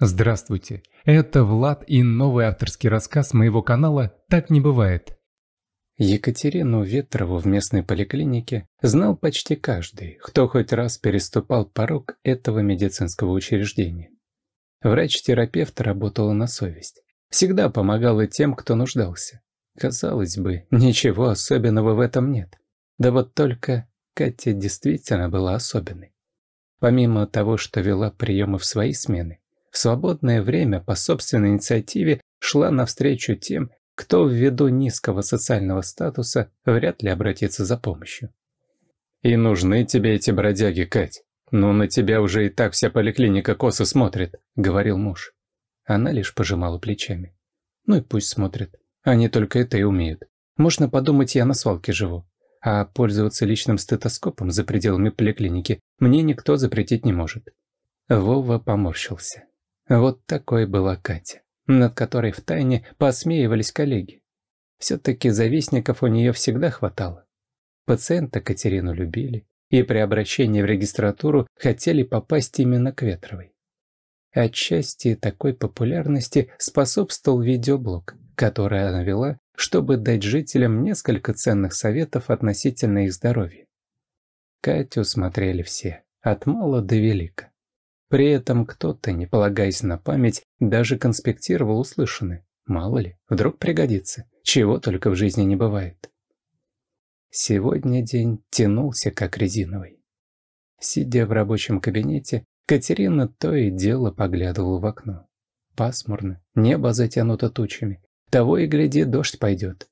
Здравствуйте, это Влад и новый авторский рассказ моего канала «Так не бывает». Екатерину Ветрову в местной поликлинике знал почти каждый, кто хоть раз переступал порог этого медицинского учреждения. Врач-терапевт работала на совесть. Всегда помогала тем, кто нуждался. Казалось бы, ничего особенного в этом нет. Да вот только Катя действительно была особенной. Помимо того, что вела приемы в свои смены, в свободное время по собственной инициативе шла навстречу тем, кто ввиду низкого социального статуса вряд ли обратится за помощью. «И нужны тебе эти бродяги, Кать. Ну, на тебя уже и так вся поликлиника косо смотрит», — говорил муж. Она лишь пожимала плечами. «Ну и пусть смотрит. Они только это и умеют. Можно подумать, я на свалке живу. А пользоваться личным стетоскопом за пределами поликлиники мне никто запретить не может». Вова поморщился. Вот такой была Катя, над которой втайне посмеивались коллеги. Все-таки завистников у нее всегда хватало. Пациента Катерину любили, и при обращении в регистратуру хотели попасть именно к Ветровой. Отчасти такой популярности способствовал видеоблог, который она вела, чтобы дать жителям несколько ценных советов относительно их здоровья. Катю смотрели все, от мала до велика. При этом кто-то, не полагаясь на память, даже конспектировал услышанное. Мало ли, вдруг пригодится. Чего только в жизни не бывает. Сегодня день тянулся как резиновый. Сидя в рабочем кабинете, Катерина то и дело поглядывала в окно. Пасмурно, небо затянуто тучами. Того и гляди, дождь пойдет.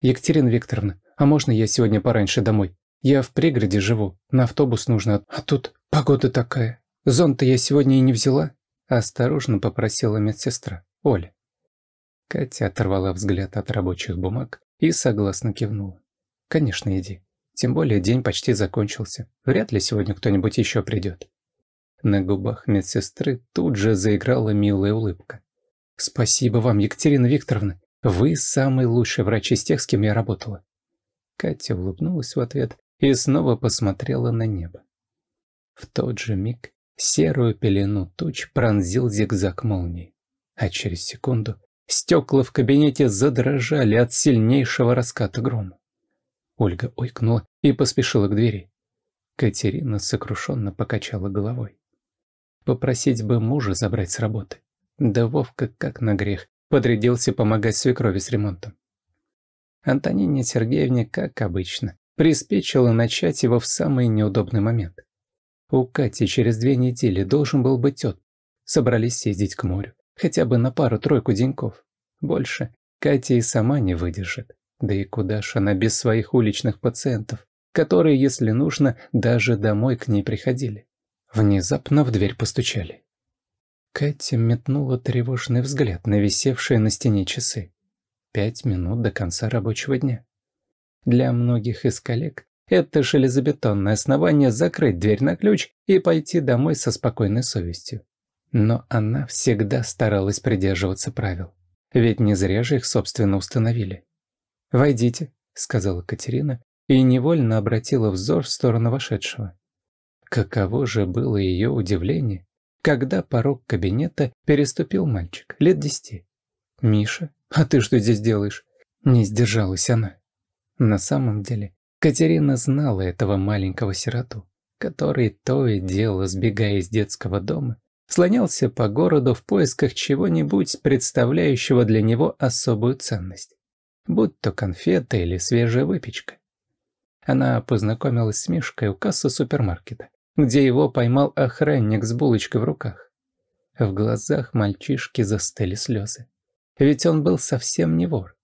«Екатерина Викторовна, а можно я сегодня пораньше домой? Я в пригороде живу, на автобус нужно, а тут погода такая». Зонт-то я сегодня и не взяла», – осторожно попросила медсестра, Оля. Катя оторвала взгляд от рабочих бумаг и согласно кивнула. «Конечно, иди. Тем более день почти закончился. Вряд ли сегодня кто-нибудь еще придет». На губах медсестры тут же заиграла милая улыбка. «Спасибо вам, Екатерина Викторовна. Вы самый лучший врач из тех, с кем я работала». Катя улыбнулась в ответ и снова посмотрела на небо. В тот же миг Серую пелену туч пронзил зигзаг молнии. А через секунду стекла в кабинете задрожали от сильнейшего раската грома. Ольга ойкнула и поспешила к двери. Катерина сокрушенно покачала головой. Попросить бы мужа забрать с работы. Да Вовка, как на грех, подрядился помогать свекрови с ремонтом. Антонине Сергеевне, как обычно, приспичило начать его в самый неудобный момент. У Кати через две недели должен был быть тет. Собрались съездить к морю, хотя бы на пару-тройку деньков. Больше Катя и сама не выдержит. Да и куда ж она без своих уличных пациентов, которые, если нужно, даже домой к ней приходили. Внезапно в дверь постучали. Катя метнула тревожный взгляд на висевшие на стене часы. Пять минут до конца рабочего дня. Для многих из коллег это железобетонное основание закрыть дверь на ключ и пойти домой со спокойной совестью. Но она всегда старалась придерживаться правил. Ведь не зря же их, собственно, установили. «Войдите», — сказала Катерина и невольно обратила взор в сторону вошедшего. Каково же было ее удивление, когда порог кабинета переступил мальчик, лет десяти. «Миша, а ты что здесь делаешь?» Не сдержалась она. На самом деле, Катерина знала этого маленького сироту, который то и дело, сбегая из детского дома, слонялся по городу в поисках чего-нибудь, представляющего для него особую ценность, будь то конфета или свежая выпечка. Она познакомилась с Мишкой у кассы супермаркета, где его поймал охранник с булочкой в руках. В глазах мальчишки застыли слезы. Ведь он был совсем не вор.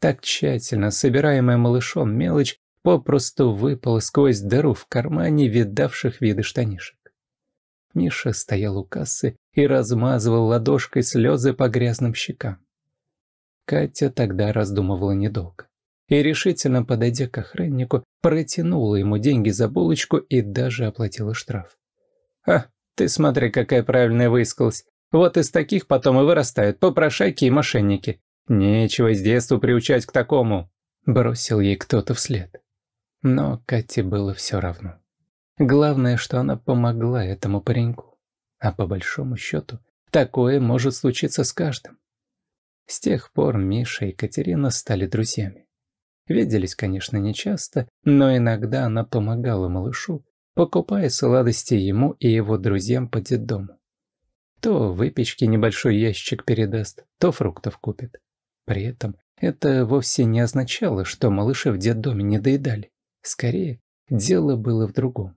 Так тщательно собираемая малышом мелочь попросту выпал сквозь дыру в кармане видавших виды штанишек. Миша стоял у кассы и размазывал ладошкой слезы по грязным щекам. Катя тогда раздумывала недолго и, решительно подойдя к охраннику, протянула ему деньги за булочку и даже оплатила штраф. «А, ты смотри, какая правильная выискалась. Вот из таких потом и вырастают попрошайки и мошенники. Нечего с детства приучать к такому», – бросил ей кто-то вслед. Но Кате было все равно. Главное, что она помогла этому пареньку. А по большому счету, Такое может случиться с каждым. С тех пор Миша и Катерина стали друзьями. Виделись, конечно, нечасто, но иногда она помогала малышу, покупая сладости ему и его друзьям по детдому. То выпечки небольшой ящик передаст, то фруктов купит. При этом это вовсе не означало, что малыши в детдоме не доедали. Скорее, дело было в другом.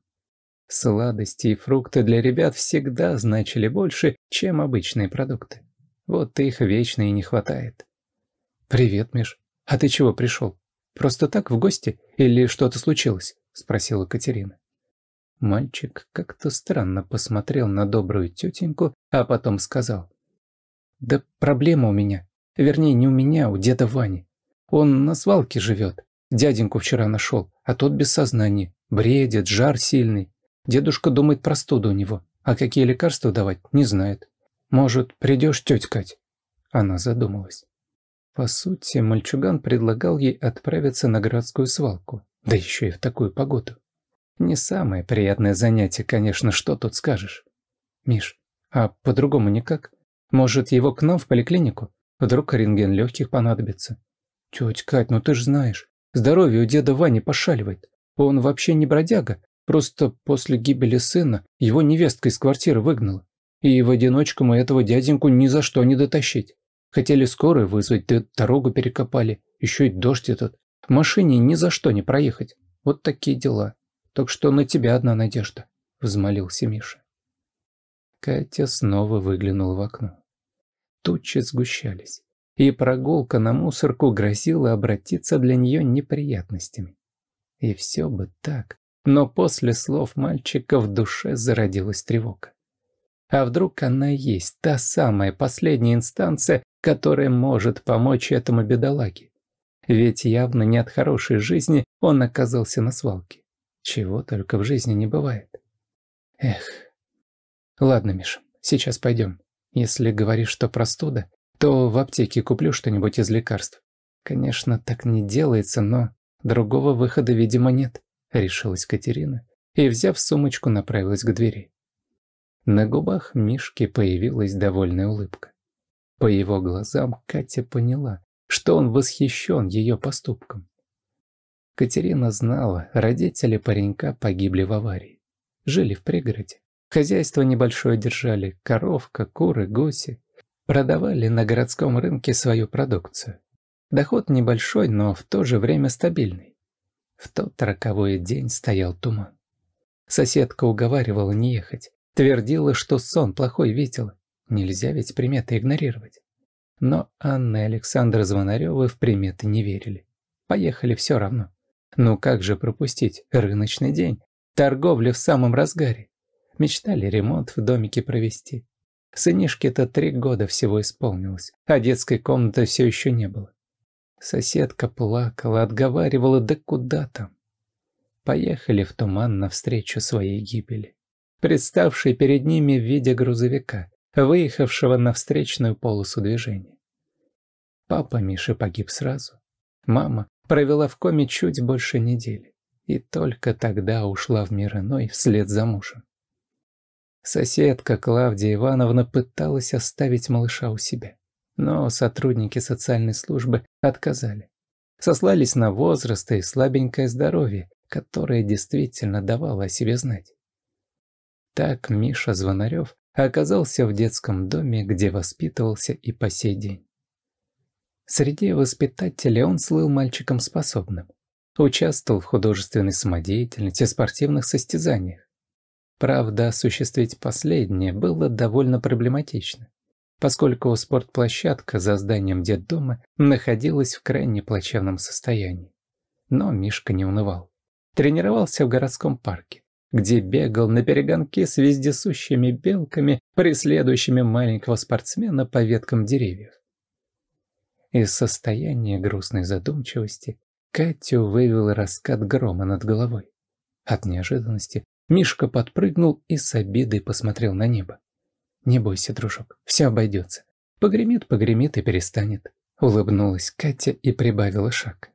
Сладости и фрукты для ребят всегда значили больше, чем обычные продукты. Вот их вечно и не хватает. «Привет, Миш. А ты чего пришел? Просто так в гости? Или что-то случилось?» – спросила Катерина. Мальчик как-то странно посмотрел на добрую тетеньку, а потом сказал. «Да проблема у меня. Вернее, не у меня, а у деда Вани. Он на свалке живет. Дяденьку вчера нашел, а тот без сознания. Бредит, жар сильный. Дедушка думает простуда у него, а какие лекарства давать, не знает. Может, придешь, тетя Кать?» Она задумалась. По сути, мальчуган предлагал ей отправиться на городскую свалку, да еще и в такую погоду. Не самое приятное занятие, конечно, что тут скажешь. Миш, а по-другому никак? Может, его к нам в поликлинику? Вдруг рентген легких понадобится. Тетя Кать, ну ты ж знаешь, здоровье у деда Вани пошаливает. Он вообще не бродяга, просто после гибели сына его невестка из квартиры выгнала. И в одиночку мы этого дяденьку ни за что не дотащить. Хотели скорую вызвать, да дорогу перекопали. Еще и дождь этот. В машине ни за что не проехать. Вот такие дела. Так что на тебя одна надежда, взмолился Миша. Катя снова выглянула в окно. Тучи сгущались, и прогулка на мусорку грозила обратиться для нее неприятностями. И все бы так, но после слов мальчика в душе зародилась тревога. А вдруг она есть та самая последняя инстанция, которая может помочь этому бедолаге? Ведь явно не от хорошей жизни он оказался на свалке. Чего только в жизни не бывает. Эх. Ладно, Миш, сейчас пойдем. Если говоришь, что простуда, то в аптеке куплю что-нибудь из лекарств. Конечно, так не делается, но другого выхода, видимо, нет, решилась Катерина и, взяв сумочку, направилась к двери. На губах Мишки появилась довольная улыбка. По его глазам Катя поняла, что он восхищен ее поступком. Катерина знала, родители паренька погибли в аварии. Жили в пригороде. Хозяйство небольшое держали, коровка, куры, гуси. Продавали на городском рынке свою продукцию. Доход небольшой, но в то же время стабильный. В тот роковой день стоял туман. Соседка уговаривала не ехать. Твердила, что сон плохой видела. Нельзя ведь приметы игнорировать. Но Анна и Александр Звонаревы в приметы не верили. Поехали все равно. Ну как же пропустить рыночный день? Торговля в самом разгаре. Мечтали ремонт в домике провести. Сынишке-то три года всего исполнилось, а детской комнаты все еще не было. Соседка плакала, отговаривала, да куда там. Поехали в туман навстречу своей гибели, представшей перед ними в виде грузовика, выехавшего на встречную полосу движения. Папа Миши погиб сразу. Мама Провела в коме чуть больше недели. И только тогда ушла в мир иной вслед за мужем. Соседка Клавдия Ивановна пыталась оставить малыша у себя. Но сотрудники социальной службы отказали. Сослались на возраст и слабенькое здоровье, которое действительно давало о себе знать. Так Миша Звонарев оказался в детском доме, где воспитывался и по сей день. Среди воспитателей он слыл мальчиком способным. Участвовал в художественной самодеятельности, спортивных состязаниях. Правда, осуществить последнее было довольно проблематично, поскольку спортплощадка за зданием детдома находилась в крайне плачевном состоянии. Но Мишка не унывал. Тренировался в городском парке, где бегал на перегонки с вездесущими белками, преследующими маленького спортсмена по веткам деревьев. Из состояния грустной задумчивости Катю вывел раскат грома над головой. От неожиданности Мишка подпрыгнул и с обидой посмотрел на небо. «Не бойся, дружок, все обойдется. Погремит, погремит и перестанет», — улыбнулась Катя и прибавила шаг.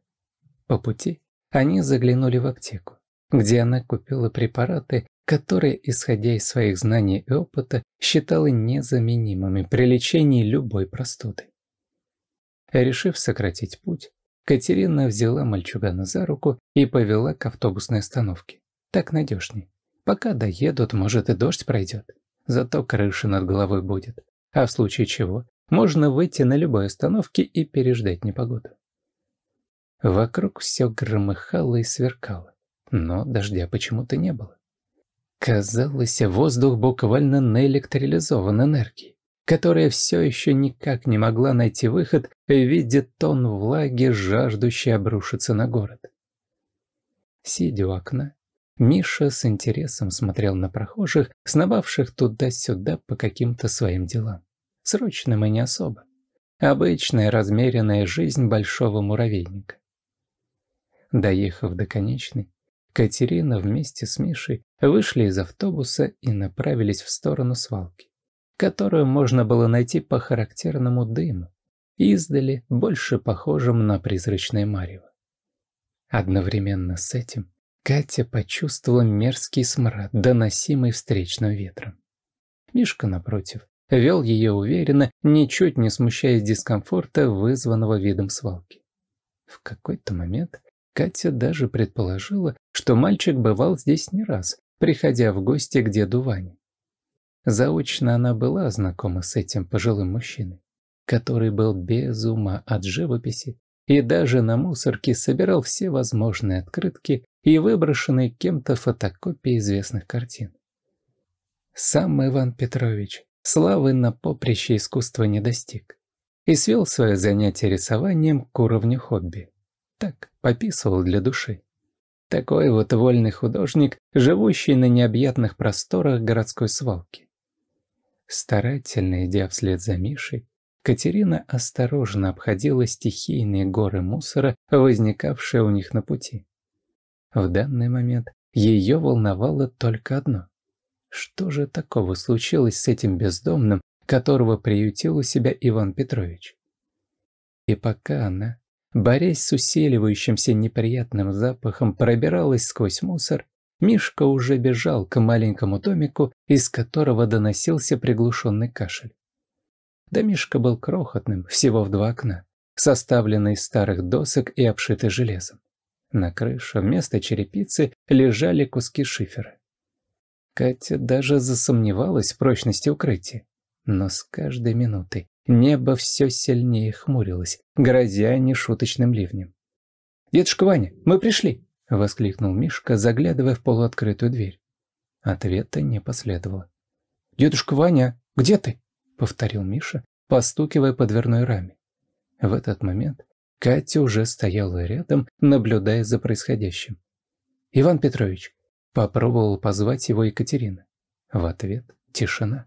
По пути они заглянули в аптеку, где она купила препараты, которые, исходя из своих знаний и опыта, считала незаменимыми при лечении любой простуды. Решив сократить путь, Катерина взяла мальчугана за руку и повела к автобусной остановке. Так надежней. Пока доедут, может и дождь пройдет. Зато крыша над головой будет. А в случае чего, можно выйти на любой остановке и переждать непогоду. Вокруг все громыхало и сверкало, но дождя почему-то не было. Казалось, воздух буквально наэлектролизован энергией, которая все еще никак не могла найти выход в виде тонн влаги, жаждущей обрушиться на город. Сидя у окна, Миша с интересом смотрел на прохожих, сновавших туда-сюда по каким-то своим делам. Срочным и не особо. Обычная размеренная жизнь большого муравейника. Доехав до конечной, Катерина вместе с Мишей вышли из автобуса и направились в сторону свалки, которую можно было найти по характерному дыму, издали больше похожим на призрачное марево. Одновременно с этим Катя почувствовала мерзкий смрад, доносимый встречным ветром. Мишка, напротив, вел ее уверенно, ничуть не смущаясь дискомфорта, вызванного видом свалки. В какой-то момент Катя даже предположила, что мальчик бывал здесь не раз, приходя в гости к деду Ване. Заочно она была знакома с этим пожилым мужчиной, который был без ума от живописи и даже на мусорке собирал все возможные открытки и выброшенные кем-то фотокопии известных картин. Сам Иван Петрович славы на поприще искусства не достиг и свел свое занятие рисованием к уровню хобби. Так, пописывал для души. Такой вот вольный художник, живущий на необъятных просторах городской свалки. Старательно идя вслед за Мишей, Катерина осторожно обходила стихийные горы мусора, возникавшие у них на пути. В данный момент ее волновало только одно. Что же такого случилось с этим бездомным, которого приютил у себя Иван Петрович? И пока она борясь с усиливающимся неприятным запахом, пробиралась сквозь мусор, Мишка уже бежал к маленькому домику, из которого доносился приглушенный кашель. Домишка был крохотным, всего в два окна, составленный из старых досок и обшитый железом. На крыше вместо черепицы лежали куски шифера. Катя даже засомневалась в прочности укрытия, но с каждой минутой Небо все сильнее хмурилось, грозя нешуточным ливнем. «Дедушка Ваня, мы пришли!» — воскликнул Мишка, заглядывая в полуоткрытую дверь. Ответа не последовало. «Дедушка Ваня, где ты?» — повторил Миша, постукивая по дверной раме. В этот момент Катя уже стояла рядом, наблюдая за происходящим. «Иван Петрович!» — попробовал позвать его Екатерина. В ответ тишина.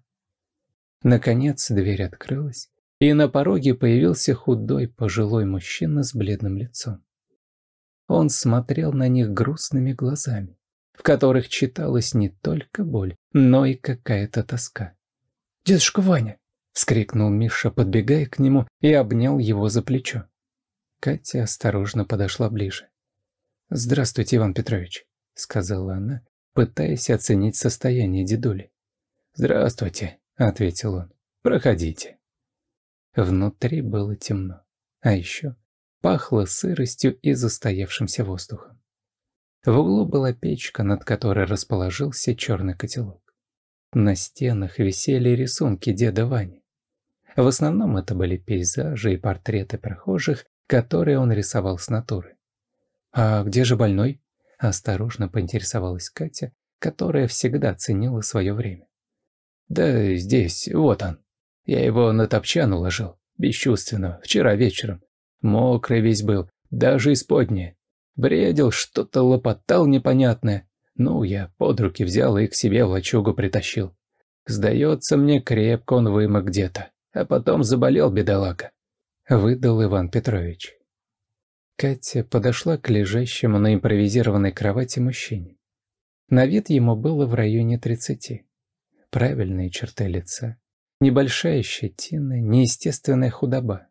Наконец дверь открылась, и на пороге появился худой пожилой мужчина с бледным лицом. Он смотрел на них грустными глазами, в которых читалась не только боль, но и какая-то тоска. «Дедушка Ваня!» — вскрикнул Миша, подбегая к нему и обнял его за плечо. Катя осторожно подошла ближе. «Здравствуйте, Иван Петрович», — сказала она, пытаясь оценить состояние дедули. «Здравствуйте», — ответил он. «Проходите». Внутри было темно, а еще пахло сыростью и застоявшимся воздухом. В углу была печка, над которой расположился черный котелок. На стенах висели рисунки деда Вани. В основном это были пейзажи и портреты прохожих, которые он рисовал с натуры. «А где же больной?» – осторожно поинтересовалась Катя, которая всегда ценила свое время. «Да здесь, вот он. Я его на топчан уложил, бесчувственно, вчера вечером. Мокрый весь был, даже исподнее. Бредил, что-то лопотал непонятное. Ну, я под руки взял и к себе в лачугу притащил. Сдается мне, крепко он вымок где-то, а потом заболел бедолага. Выдал Иван Петрович. Катя подошла к лежащему на импровизированной кровати мужчине. На вид ему было в районе тридцати правильные черты лица, небольшая щетина, неестественная худоба.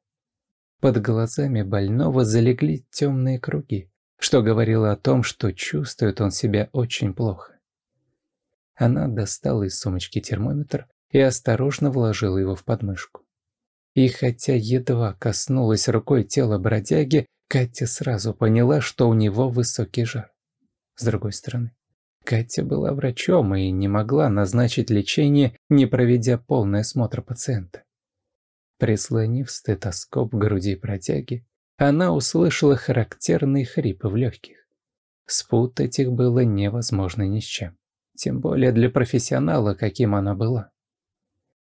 Под глазами больного залегли темные круги, что говорило о том, что чувствует он себя очень плохо. Она достала из сумочки термометр и осторожно вложила его в подмышку. И хотя едва коснулась рукой тела бродяги, Катя сразу поняла, что у него высокий жар. С другой стороны, Катя была врачом и не могла назначить лечение, не проведя полный осмотр пациента. Прислонив стетоскоп к груди протяги, она услышала характерные хрипы в легких. Спутать их было невозможно ни с чем, тем более для профессионала, каким она была.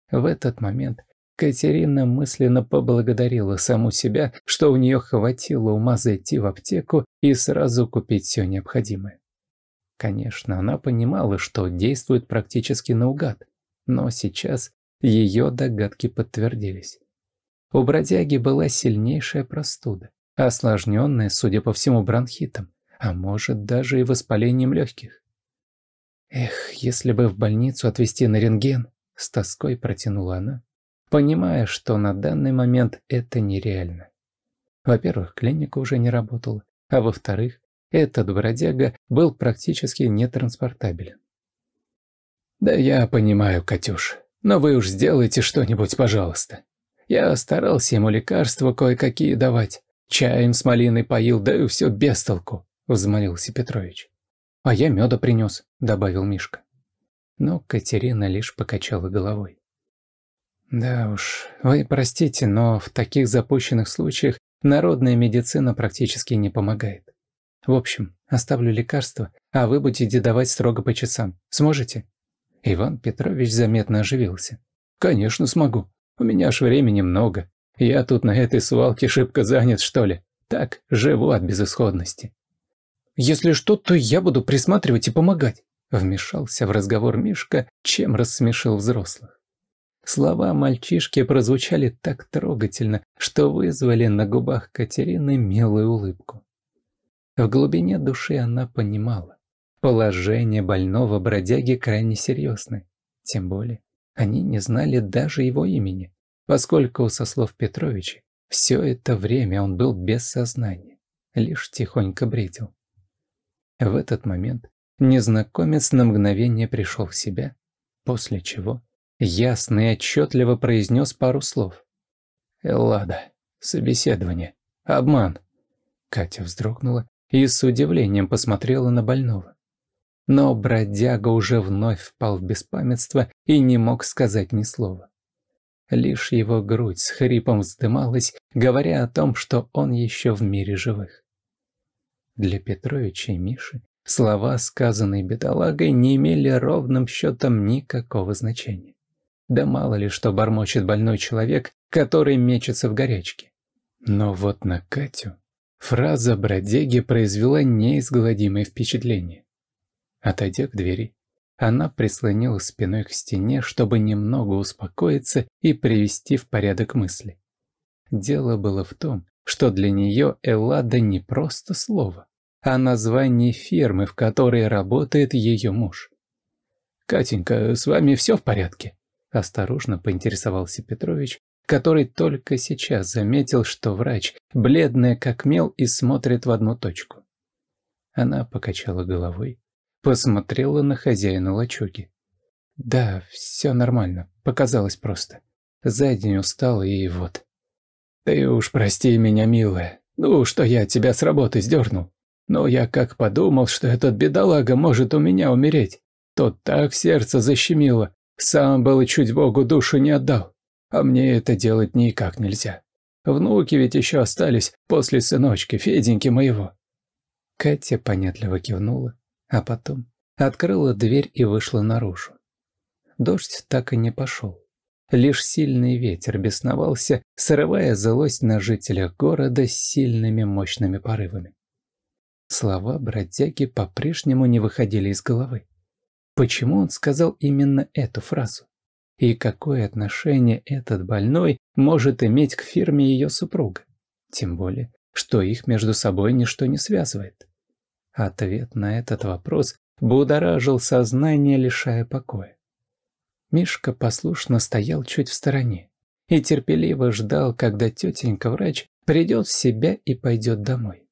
В этот момент Катерина мысленно поблагодарила саму себя, что у нее хватило ума зайти в аптеку и сразу купить все необходимое. Конечно, она понимала, что действует практически наугад, но сейчас ее догадки подтвердились. У бродяги была сильнейшая простуда, осложненная, судя по всему, бронхитом, а может даже и воспалением легких. Эх, если бы в больницу отвезти на рентген, с тоской протянула она, понимая, что на данный момент это нереально. Во-первых, клиника уже не работала, а во-вторых, этот бродяга был практически нетранспортабелен. «Да я понимаю, Катюш, но вы уж сделайте что-нибудь, пожалуйста. Я старался ему лекарства кое-какие давать, чаем с малиной поил, да и все без толку», — взмолился Петрович. «А я меда принес», — добавил Мишка. Но Катерина лишь покачала головой. «Да уж, вы простите, но в таких запущенных случаях народная медицина практически не помогает. В общем, оставлю лекарство, а вы будете давать строго по часам. Сможете?» Иван Петрович заметно оживился. «Конечно смогу. У меня ж времени много. Я тут на этой свалке шибко занят, что ли. Так, живу от безысходности». «Если что, то я буду присматривать и помогать», вмешался в разговор Мишка, чем рассмешил взрослых. Слова мальчишки прозвучали так трогательно, что вызвали на губах Катерины милую улыбку. В глубине души она понимала, положение больного бродяги крайне серьезное. Тем более, они не знали даже его имени, поскольку, со слов Петровича, все это время он был без сознания, лишь тихонько бредил. В этот момент незнакомец на мгновение пришел в себя, после чего ясно и отчетливо произнес пару слов. «Эллада, собеседование, обман». Катя вздрогнула и с удивлением посмотрела на больного. Но бродяга уже вновь впал в беспамятство и не мог сказать ни слова. Лишь его грудь с хрипом вздымалась, говоря о том, что он еще в мире живых. Для Петровича и Миши слова, сказанные бедолагой, не имели ровным счетом никакого значения. Да мало ли что бормочет больной человек, который мечется в горячке. Но вот на Катю Фраза бродяги произвела неизгладимое впечатление. Отойдя к двери, она прислонила спиной к стене, чтобы немного успокоиться и привести в порядок мысли. Дело было в том, что для нее Эллада не просто слово, а название фирмы, в которой работает ее муж. «Катенька, с вами все в порядке?» – осторожно поинтересовался Петрович, который только сейчас заметил, что врач, бледная как мел, и смотрит в одну точку. Она покачала головой, посмотрела на хозяина лачуги. Да, все нормально, показалось просто. За день устал и вот. Ты уж прости меня, милая, ну, что я тебя с работы сдернул. Но я как подумал, что этот бедолага может у меня умереть, то так сердце защемило, сам было чуть Богу душу не отдал. А мне это делать никак нельзя. Внуки ведь еще остались после сыночки Феденьки моего. Катя понятливо кивнула, а потом открыла дверь и вышла наружу. Дождь так и не пошел. Лишь сильный ветер бесновался, срывая злость на жителях города с сильными мощными порывами. Слова бродяги по-прежнему не выходили из головы. Почему он сказал именно эту фразу? И какое отношение этот больной может иметь к фирме ее супруга? Тем более, что их между собой ничто не связывает. Ответ на этот вопрос будоражил сознание, лишая покоя. Мишка послушно стоял чуть в стороне и терпеливо ждал, когда тетенька-врач придет в себя и пойдет домой.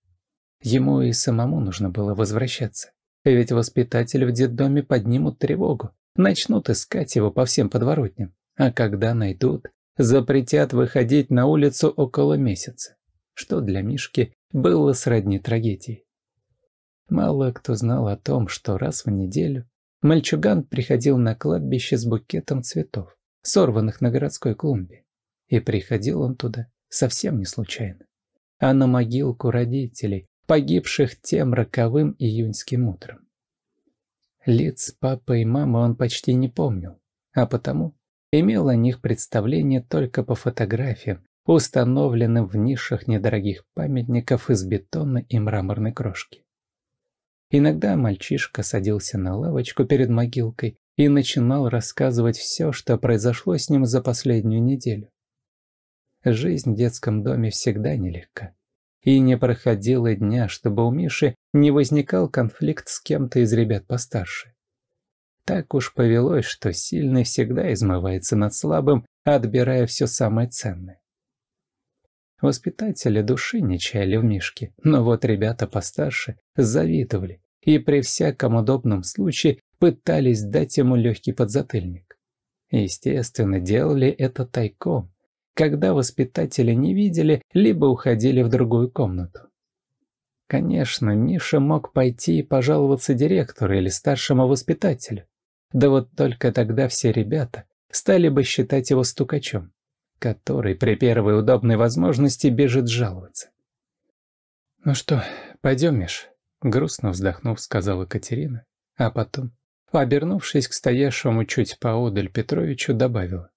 Ему и самому нужно было возвращаться. Ведь воспитатели в детдоме поднимут тревогу, начнут искать его по всем подворотням, а когда найдут, запретят выходить на улицу около месяца, что для Мишки было сродни трагедии. Мало кто знал о том, что раз в неделю мальчуган приходил на кладбище с букетом цветов, сорванных на городской клумбе. И приходил он туда совсем не случайно, а на могилку родителей, погибших тем роковым июньским утром. Лиц папы и мамы он почти не помнил, а потому имел о них представление только по фотографиям, установленным в нишах недорогих памятников из бетона и мраморной крошки. Иногда мальчишка садился на лавочку перед могилкой и начинал рассказывать все, что произошло с ним за последнюю неделю. Жизнь в детском доме всегда нелегка. И не проходило дня, чтобы у Миши не возникал конфликт с кем-то из ребят постарше. Так уж повелось, что сильный всегда измывается над слабым, отбирая все самое ценное. Воспитатели души не чаяли в Мишке, но вот ребята постарше завидовали и при всяком удобном случае пытались дать ему легкий подзатыльник. Естественно, делали это тайком, когда воспитатели не видели, либо уходили в другую комнату. Конечно, Миша мог пойти и пожаловаться директору или старшему воспитателю. Да вот только тогда все ребята стали бы считать его стукачом который при первой удобной возможности бежит жаловаться. «Ну что, пойдем, Миш?» — грустно вздохнув, сказала Катерина, а потом, обернувшись к стоящему чуть поодаль Петровичу, добавила.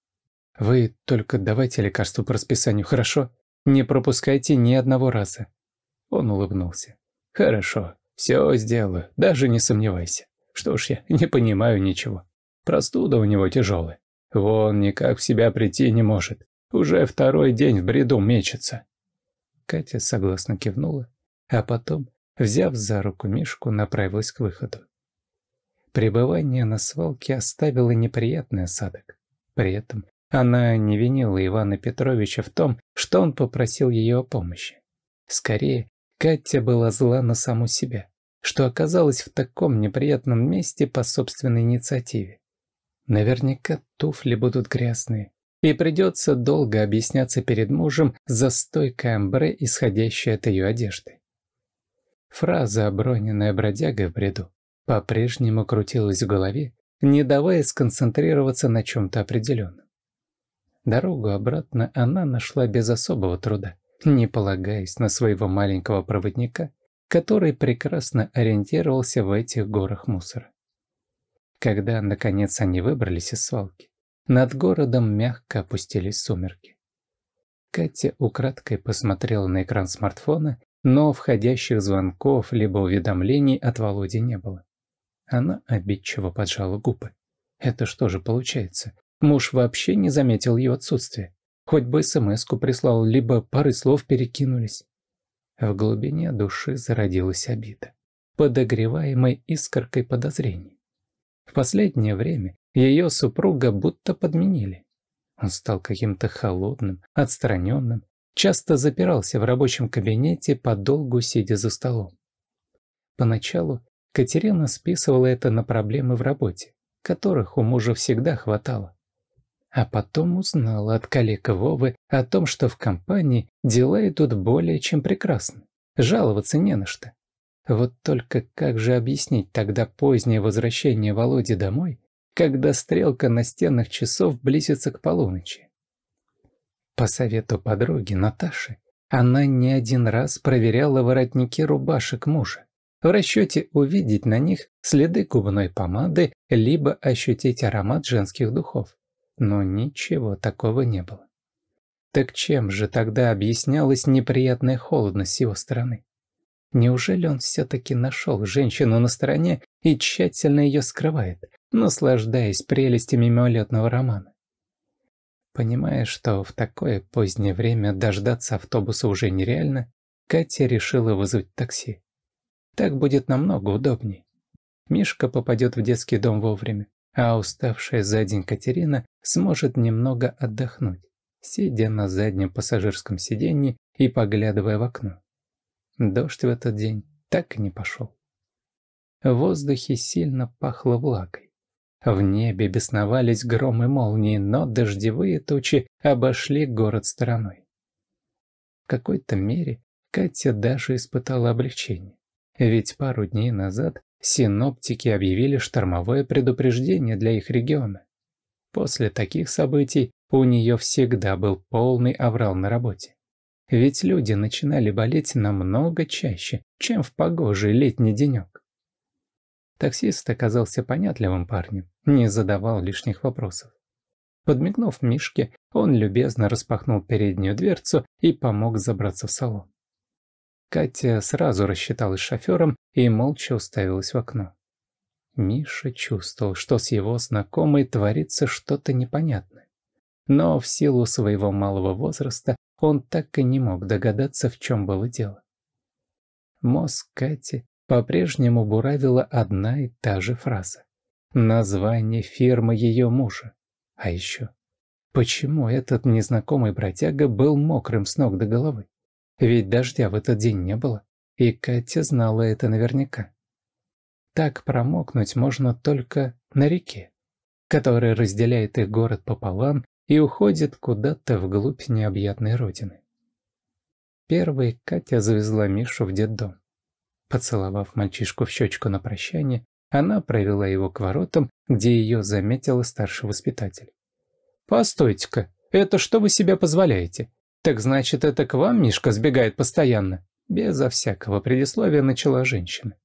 «Вы только давайте лекарство по расписанию, хорошо? Не пропускайте ни одного раза». Он улыбнулся. «Хорошо, все сделаю, даже не сомневайся. Что ж я не понимаю ничего. Простуда у него тяжелая. Вон никак в себя прийти не может. Уже второй день в бреду мечется. Катя согласно кивнула, а потом, взяв за руку Мишку, направилась к выходу. Пребывание на свалке оставило неприятный осадок. При этом она не винила Ивана Петровича в том, что он попросил ее о помощи. Скорее, Катя была зла на саму себя, что оказалась в таком неприятном месте по собственной инициативе. Наверняка туфли будут грязные, и придется долго объясняться перед мужем за стойкой амбре, исходящей от ее одежды. Фраза «оброненная бродяга в бреду» по-прежнему крутилась в голове, не давая сконцентрироваться на чем-то определенном. Дорогу обратно она нашла без особого труда, не полагаясь на своего маленького проводника, который прекрасно ориентировался в этих горах мусора. Когда, наконец, они выбрались из свалки, над городом мягко опустились сумерки. Катя украдкой посмотрела на экран смартфона, но входящих звонков либо уведомлений от Володи не было. Она обидчиво поджала губы. Это что же получается? Муж вообще не заметил ее отсутствие. Хоть бы смс-ку прислал, либо пары слов перекинулись. В глубине души зародилась обида, подогреваемой искоркой подозрений. В последнее время ее супруга будто подменили. Он стал каким-то холодным, отстраненным, часто запирался в рабочем кабинете, подолгу сидя за столом. Поначалу Катерина списывала это на проблемы в работе, которых у мужа всегда хватало. А потом узнала от коллег Вовы о том, что в компании дела идут более чем прекрасно. Жаловаться не на что. Вот только как же объяснить тогда позднее возвращение Володи домой, когда стрелка настенных часов близится к полуночи? По совету подруги Наташи, она не один раз проверяла воротники рубашек мужа, в расчете увидеть на них следы губной помады либо ощутить аромат женских духов. Но ничего такого не было. Так чем же тогда объяснялась неприятная холодность его стороны? Неужели он все-таки нашел женщину на стороне и тщательно ее скрывает, наслаждаясь прелестями мимолетного романа? Понимая, что в такое позднее время дождаться автобуса уже нереально, Катя решила вызвать такси. Так будет намного удобней. Мишка попадет в детский дом вовремя, а уставшая за день Катерина сможет немного отдохнуть, сидя на заднем пассажирском сиденье и поглядывая в окно. Дождь в этот день так и не пошел. в воздухе сильно пахло влагой. В небе бесновались громы молнии, но дождевые тучи обошли город стороной. В какой-то мере Катя даже испытала облегчение. Ведь пару дней назад синоптики объявили штормовое предупреждение для их региона. После таких событий у нее всегда был полный аврал на работе. Ведь люди начинали болеть намного чаще, чем в погожий летний денек. Таксист оказался понятливым парнем, не задавал лишних вопросов. Подмигнув Мишке, он любезно распахнул переднюю дверцу и помог забраться в салон. Катя сразу рассчиталась шофером и молча уставилась в окно. Миша чувствовал, что с его знакомой творится что-то непонятное. Но в силу своего малого возраста он так и не мог догадаться, в чем было дело. Мозг Кати по-прежнему буравила одна и та же фраза. Название фирмы ее мужа. А еще, почему этот незнакомый бродяга был мокрым с ног до головы? Ведь дождя в этот день не было, и Катя знала это наверняка. Так промокнуть можно только на реке, которая разделяет их город пополам и уходит куда-то вглубь необъятной родины. Первой Катя завезла Мишу в детдом. Поцеловав мальчишку в щечку на прощание, она провела его к воротам, где ее заметила старший воспитатель. «Постойте-ка, это что вы себе позволяете? «Так значит, это к вам Мишка сбегает постоянно?» Безо всякого предисловия начала женщина.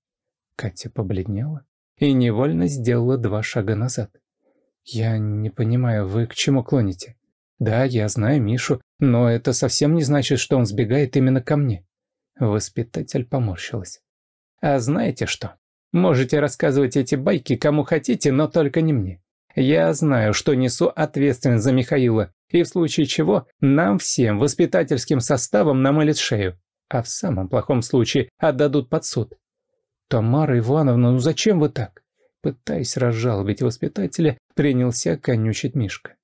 Катя побледнела и невольно сделала два шага назад. «Я не понимаю, вы к чему клоните? Да, я знаю Мишу, но это совсем не значит, что он сбегает именно ко мне». Воспитатель поморщилась. «А знаете что? Можете рассказывать эти байки кому хотите, но только не мне. Я знаю, что несу ответственность за Михаила, и в случае чего нам всем воспитательским составом намылят шею, а в самом плохом случае отдадут под суд. Тамара Ивановна, ну зачем вы так? Пытаясь разжалобить воспитателя, принялся конючить Мишка.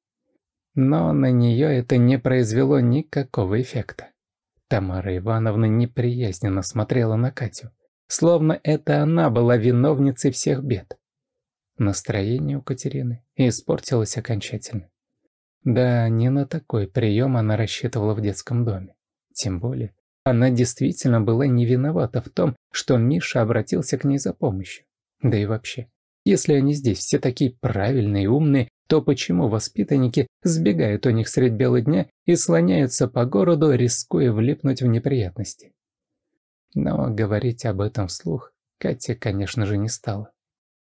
Но на нее это не произвело никакого эффекта. Тамара Ивановна неприязненно смотрела на Катю, словно это она была виновницей всех бед. Настроение у Катерины испортилось окончательно. Да, не на такой прием она рассчитывала в детском доме. Тем более, она действительно была не виновата в том, что Миша обратился к ней за помощью. Да и вообще, если они здесь все такие правильные и умные, то почему воспитанники сбегают у них средь бела дня и слоняются по городу, рискуя влипнуть в неприятности? Но говорить об этом вслух Катя, конечно же, не стала.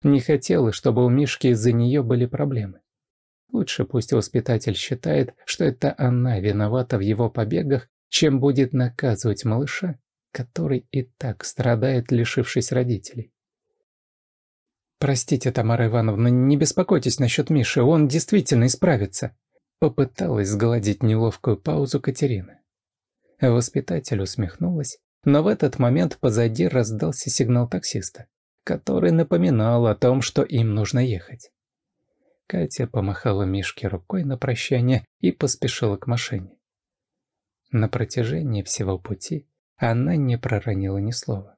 Не хотела, чтобы у Мишки из-за нее были проблемы. Лучше пусть воспитатель считает, что это она виновата в его побегах, чем будет наказывать малыша, который и так страдает, лишившись родителей. «Простите, Тамара Ивановна, не беспокойтесь насчет Миши, он действительно исправится», попыталась сгладить неловкую паузу Катерина. Воспитатель усмехнулась, но в этот момент позади раздался сигнал таксиста, который напоминал о том, что им нужно ехать. Катя помахала Мишке рукой на прощание и поспешила к машине. На протяжении всего пути она не проронила ни слова.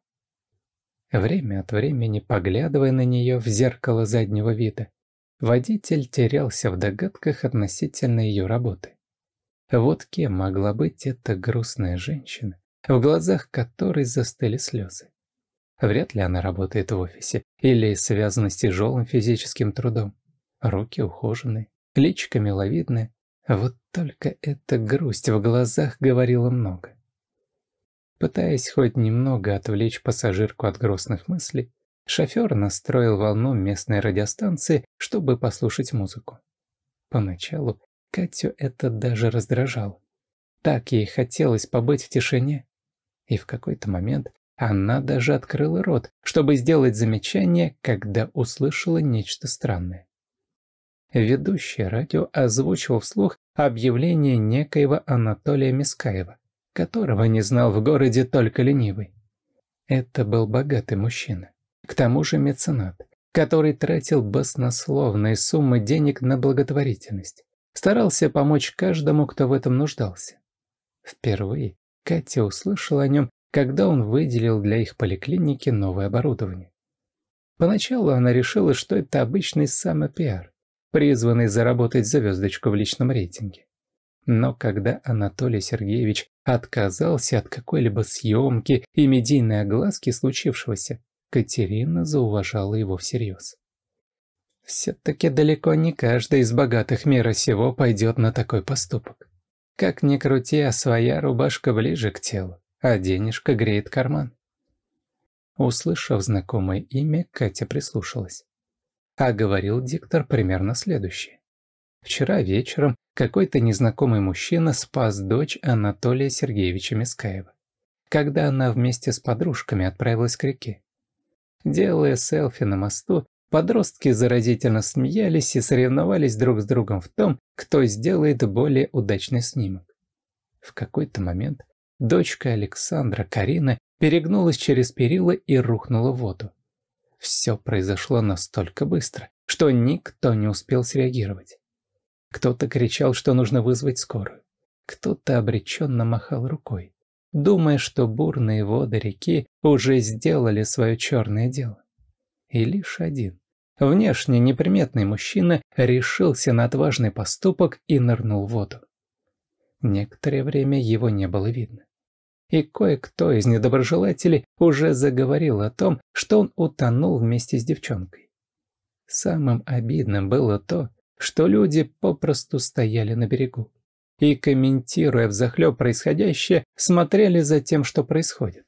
Время от времени, поглядывая на нее в зеркало заднего вида, водитель терялся в догадках относительно ее работы. Вот кем могла быть эта грустная женщина, в глазах которой застыли слезы. Вряд ли она работает в офисе или связана с тяжелым физическим трудом. Руки ухоженные, личико миловидное. Вот только эта грусть в глазах говорила много. Пытаясь хоть немного отвлечь пассажирку от грустных мыслей, шофер настроил волну местной радиостанции, чтобы послушать музыку. Поначалу Катю это даже раздражало. Так ей хотелось побыть в тишине. И в какой-то момент она даже открыла рот, чтобы сделать замечание, когда услышала нечто странное. Ведущий радио озвучил вслух объявление некоего Анатолия Мискаева, которого не знал в городе только ленивый. Это был богатый мужчина, к тому же меценат, который тратил баснословные суммы денег на благотворительность, старался помочь каждому, кто в этом нуждался. Впервые Катя услышала о нем, когда он выделил для их поликлиники новое оборудование. Поначалу она решила, что это обычный самопиар, призванный заработать звездочку в личном рейтинге. Но когда Анатолий Сергеевич отказался от какой-либо съемки и медийной огласки случившегося, Катерина зауважала его всерьез. Все-таки далеко не каждый из богатых мира сего пойдет на такой поступок. Как ни крути, а своя рубашка ближе к телу, а денежка греет карман. Услышав знакомое имя, Катя прислушалась. А говорил диктор примерно следующее. Вчера вечером какой-то незнакомый мужчина спас дочь Анатолия Сергеевича Мискаева, когда она вместе с подружками отправилась к реке. Делая селфи на мосту, подростки заразительно смеялись и соревновались друг с другом в том, кто сделает более удачный снимок. В какой-то момент дочка Александра, Карина, перегнулась через перила и рухнула в воду. Все произошло настолько быстро, что никто не успел среагировать. Кто-то кричал, что нужно вызвать скорую. Кто-то обреченно махал рукой, думая, что бурные воды реки уже сделали свое черное дело. И лишь один, внешне неприметный мужчина, решился на отважный поступок и нырнул в воду. Некоторое время его не было видно. И кое-кто из недоброжелателей уже заговорил о том, что он утонул вместе с девчонкой. Самым обидным было то, что люди попросту стояли на берегу и, комментируя взахлеб происходящее, смотрели за тем, что происходит.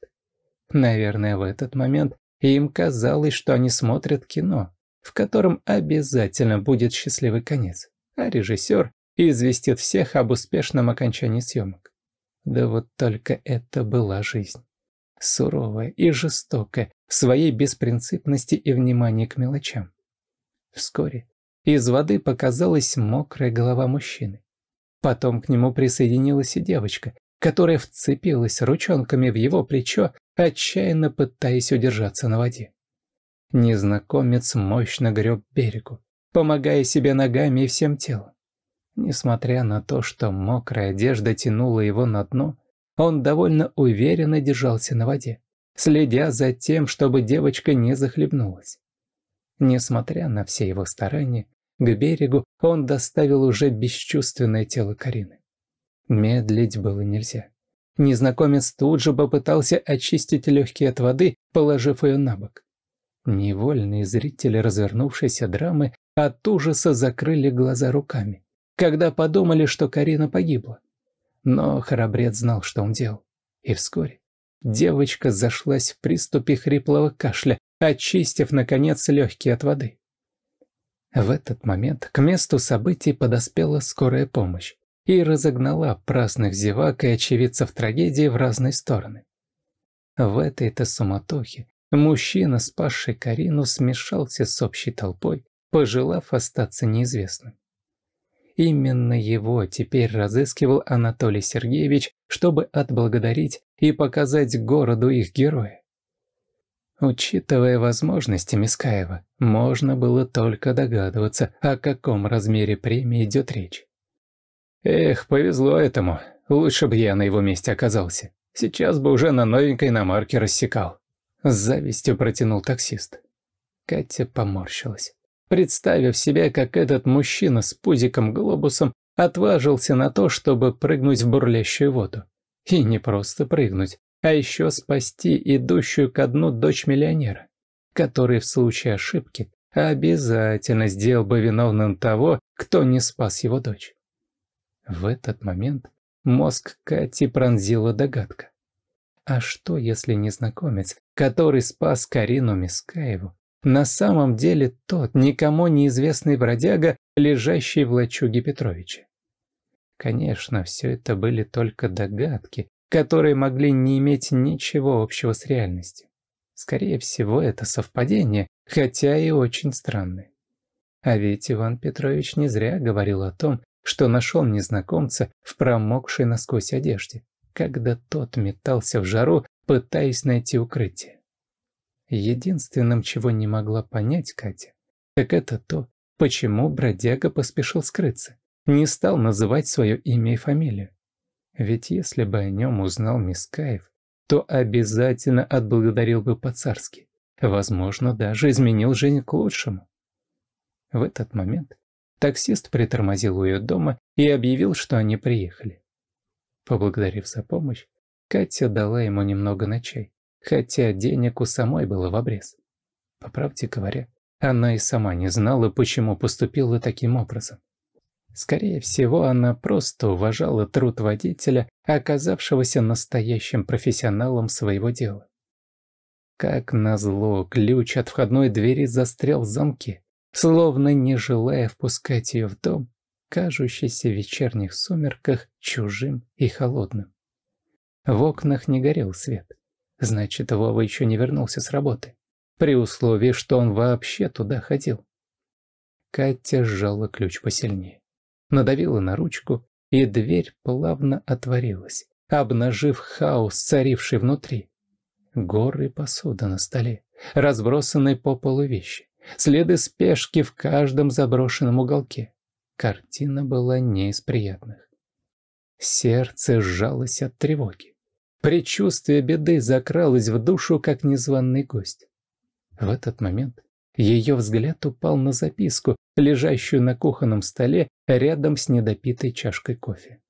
Наверное, в этот момент им казалось, что они смотрят кино, в котором обязательно будет счастливый конец, а режиссер известит всех об успешном окончании съемок. Да вот только это была жизнь. Суровая и жестокая в своей беспринципности и внимании к мелочам. Вскоре из воды показалась мокрая голова мужчины. Потом к нему присоединилась и девочка, которая вцепилась ручонками в его плечо, отчаянно пытаясь удержаться на воде. Незнакомец мощно греб берегу, помогая себе ногами и всем телом. Несмотря на то, что мокрая одежда тянула его на дно, он довольно уверенно держался на воде, следя за тем, чтобы девочка не захлебнулась. Несмотря на все его старания, к берегу он доставил уже бесчувственное тело Карины. Медлить было нельзя. Незнакомец тут же попытался очистить легкие от воды, положив ее на бок. Невольные зрители развернувшейся драмы от ужаса закрыли глаза руками, когда подумали, что Карина погибла. Но храбрец знал, что он делал. И вскоре девочка зашлась в приступе хриплого кашля, очистив, наконец, легкие от воды. В этот момент к месту событий подоспела скорая помощь и разогнала праздных зевак и очевидцев трагедии в разные стороны. В этой-то суматохе мужчина, спасший Карину, смешался с общей толпой, пожелав остаться неизвестным. Именно его теперь разыскивал Анатолий Сергеевич, чтобы отблагодарить и показать городу их героя. Учитывая возможности Мискаева, можно было только догадываться, о каком размере премии идет речь. Эх, повезло этому. Лучше бы я на его месте оказался. Сейчас бы уже на новенькой иномарке рассекал. С завистью протянул таксист. Катя поморщилась, представив себе, как этот мужчина с пузиком-глобусом отважился на то, чтобы прыгнуть в бурлящую воду. И не просто прыгнуть, а еще спасти идущую ко дну дочь миллионера, который в случае ошибки обязательно сделал бы виновным того, кто не спас его дочь. В этот момент мозг Кати пронзила догадка. А что, если незнакомец, который спас Карину Мискаеву, на самом деле тот никому неизвестный бродяга, лежащий в лачуге Петровича? Конечно, все это были только догадки, которые могли не иметь ничего общего с реальностью. Скорее всего, это совпадение, хотя и очень странное. А ведь Иван Петрович не зря говорил о том, что нашел незнакомца в промокшей насквозь одежде, когда тот метался в жару, пытаясь найти укрытие. Единственным, чего не могла понять Катя, так это то, почему бродяга поспешил скрыться, не стал называть свое имя и фамилию. Ведь если бы о нем узнал Мискаев, то обязательно отблагодарил бы по-царски. Возможно, даже изменил жизнь к лучшему. В этот момент таксист притормозил у ее дома и объявил, что они приехали. Поблагодарив за помощь, Катя дала ему немного на чай, хотя денег у самой было в обрез. По правде говоря, она и сама не знала, почему поступила таким образом. Скорее всего, она просто уважала труд водителя, оказавшегося настоящим профессионалом своего дела. Как назло, ключ от входной двери застрял в замке, словно не желая впускать ее в дом, кажущийся в вечерних сумерках чужим и холодным. В окнах не горел свет. Значит, Вова еще не вернулся с работы, при условии, что он вообще туда ходил. Катя сжала ключ посильнее, надавила на ручку, и дверь плавно отворилась, обнажив хаос, царивший внутри. Горы посуда на столе, разбросанные по полу вещи, следы спешки в каждом заброшенном уголке. Картина была не из приятных. Сердце сжалось от тревоги. Предчувствие беды закралось в душу, как незваный гость. В этот момент ее взгляд упал на записку, лежащую на кухонном столе рядом с недопитой чашкой кофе.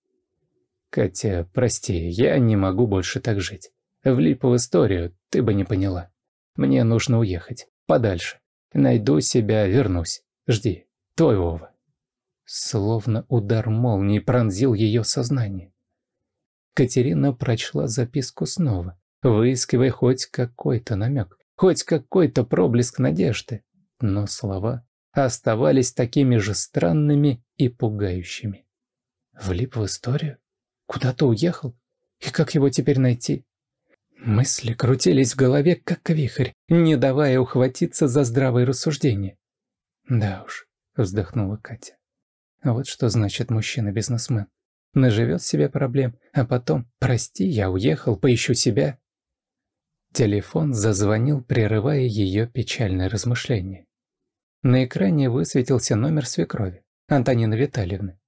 «Катя, прости, я не могу больше так жить. Влип в историю, ты бы не поняла. Мне нужно уехать. Подальше. Найду себя, вернусь. Жди. Твой Вова. Словно удар молнии пронзил ее сознание. Катерина прочла записку снова, выискивая хоть какой-то намек, хоть какой-то проблеск надежды. Но слова оставались такими же странными и пугающими. Влип в историю? Куда-то уехал? И как его теперь найти? Мысли крутились в голове, как вихрь, не давая ухватиться за здравое рассуждение. «Да уж», — вздохнула Катя. «Вот что значит мужчина-бизнесмен. Наживет себе проблем, а потом «прости, я уехал, поищу себя». Телефон зазвонил, прерывая ее печальное размышление. На экране высветился номер свекрови, Антонины Витальевны.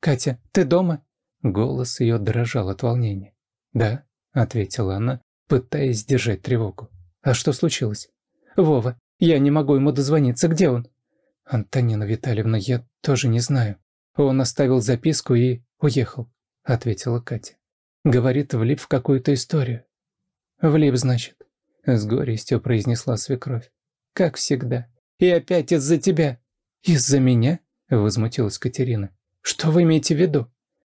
«Катя, ты дома?» Голос ее дрожал от волнения. «Да», — ответила она, пытаясь сдержать тревогу. «А что случилось?» «Вова, я не могу ему дозвониться. Где он?» «Антонина Витальевна, я тоже не знаю. Он оставил записку и уехал», — ответила Катя. «Говорит, влип в какую-то историю». «Влип, значит», — с горестью произнесла свекровь. «Как всегда. И опять из-за тебя». «Из-за меня?» — возмутилась Катерина. «Что вы имеете в виду?»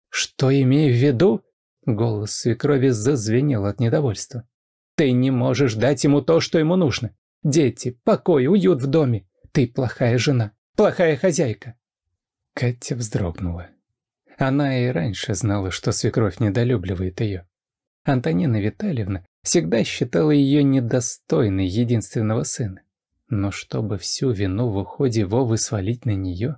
«Что имею в виду?» Голос свекрови зазвенел от недовольства. «Ты не можешь дать ему то, что ему нужно. Дети, покой, уют в доме. Ты плохая жена, плохая хозяйка». Катя вздрогнула. Она и раньше знала, что свекровь недолюбливает ее. Антонина Витальевна всегда считала ее недостойной единственного сына. Но чтобы всю вину в уходе Вовы свалить на нее?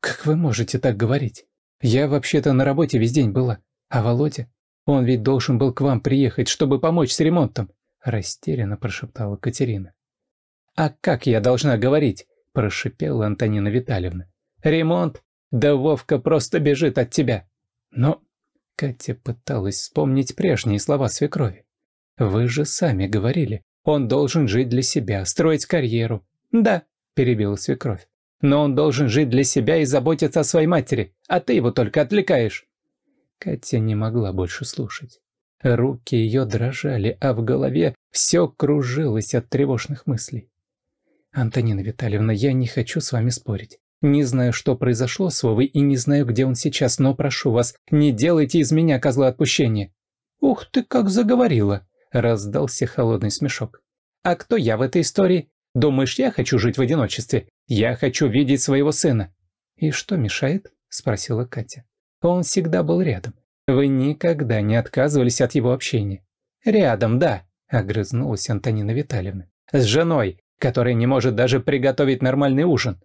Как вы можете так говорить? Я вообще-то на работе весь день была. «А Володя? Он ведь должен был к вам приехать, чтобы помочь с ремонтом!» Растерянно прошептала Катерина. «А как я должна говорить?» – прошипела Антонина Витальевна. «Ремонт? Да Вовка просто бежит от тебя!» Но Катя пыталась вспомнить прежние слова свекрови. «Вы же сами говорили, он должен жить для себя, строить карьеру». «Да», – перебила свекровь. «Но он должен жить для себя и заботиться о своей матери, а ты его только отвлекаешь». Катя не могла больше слушать. Руки ее дрожали, а в голове все кружилось от тревожных мыслей. «Антонина Витальевна, я не хочу с вами спорить. Не знаю, что произошло с Вовой и не знаю, где он сейчас, но прошу вас, не делайте из меня козла отпущения». «Ух ты, как заговорила!» – раздался холодный смешок. «А кто я в этой истории? Думаешь, я хочу жить в одиночестве? Я хочу видеть своего сына». «И что мешает?» – спросила Катя. Он всегда был рядом. Вы никогда не отказывались от его общения. Рядом, да, огрызнулась Антонина Витальевна. С женой, которая не может даже приготовить нормальный ужин.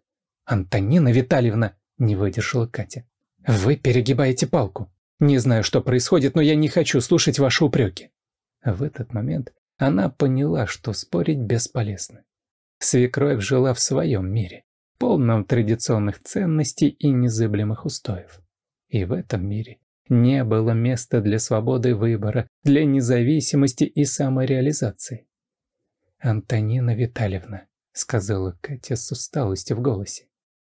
Антонина Витальевна, не выдержала Катя. Вы перегибаете палку. Не знаю, что происходит, но я не хочу слушать ваши упреки. В этот момент она поняла, что спорить бесполезно. Свекровь жила в своем мире, полном традиционных ценностей и незыблемых устоев. И в этом мире не было места для свободы выбора, для независимости и самореализации. «Антонина Витальевна», — сказала Катя с усталостью в голосе, —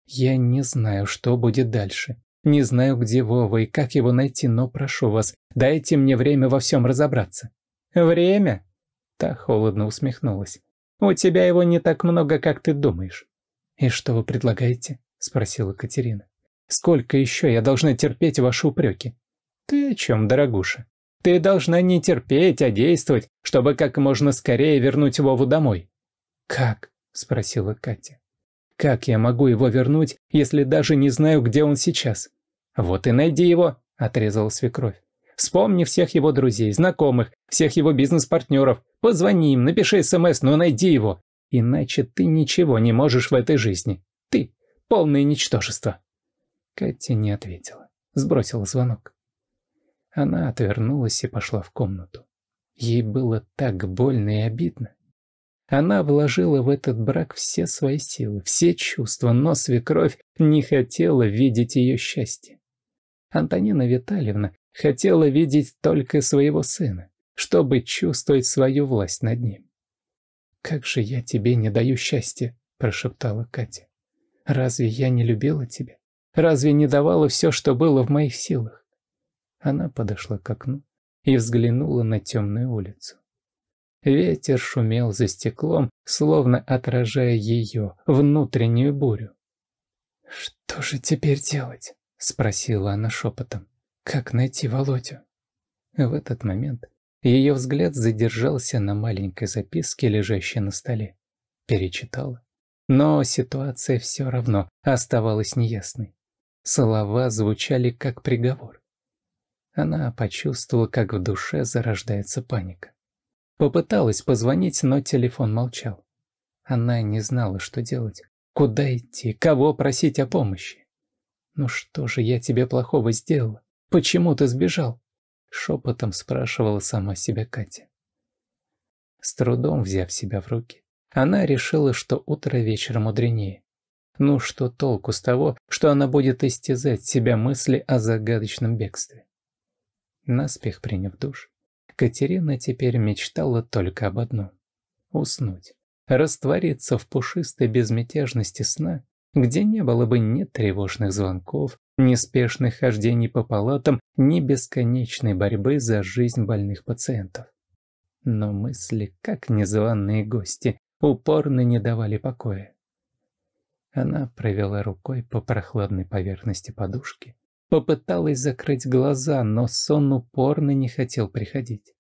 «я не знаю, что будет дальше. Не знаю, где Вова и как его найти, но прошу вас, дайте мне время во всем разобраться». «Время?» Та холодно усмехнулась. «У тебя его не так много, как ты думаешь». «И что вы предлагаете?» – спросила Катерина. «Сколько еще я должна терпеть ваши упреки?» «Ты о чем, дорогуша? Ты должна не терпеть, а действовать, чтобы как можно скорее вернуть Вову домой». «Как?» – спросила Катя. «Как я могу его вернуть, если даже не знаю, где он сейчас?» «Вот и найди его», – отрезала свекровь. «Вспомни всех его друзей, знакомых, всех его бизнес-партнеров. Позвони им, напиши СМС, но найди его. Иначе ты ничего не можешь в этой жизни. Ты – полное ничтожество». Катя не ответила. Сбросила звонок. Она отвернулась и пошла в комнату. Ей было так больно и обидно. Она вложила в этот брак все свои силы, все чувства, но свекровь не хотела видеть ее счастье. Антонина Витальевна хотела видеть только своего сына, чтобы чувствовать свою власть над ним. «Как же я тебе не даю счастья», – прошептала Катя. «Разве я не любила тебя? Разве не давала все, что было в моих силах?» Она подошла к окну и взглянула на темную улицу. Ветер шумел за стеклом, словно отражая ее внутреннюю бурю. «Что же теперь делать?» – спросила она шепотом. «Как найти Володю?» В этот момент ее взгляд задержался на маленькой записке, лежащей на столе. Перечитала. Но ситуация все равно оставалась неясной. Слова звучали как приговор. Она почувствовала, как в душе зарождается паника. Попыталась позвонить, но телефон молчал. Она не знала, что делать. Куда идти? Кого просить о помощи? «Ну что же я тебе плохого сделала? Почему ты сбежал?» Шепотом спрашивала сама себя Катя. С трудом взяв себя в руки, она решила, что утро вечера мудренее. Ну что толку с того, что она будет истязать себя мысли о загадочном бегстве? Наспех приняв душ, Катерина теперь мечтала только об одном – уснуть, раствориться в пушистой безмятежности сна, где не было бы ни тревожных звонков, ни спешных хождений по палатам, ни бесконечной борьбы за жизнь больных пациентов. Но мысли, как незваные гости, упорно не давали покоя. Она провела рукой по прохладной поверхности подушки, попыталась закрыть глаза, но сон упорно не хотел приходить.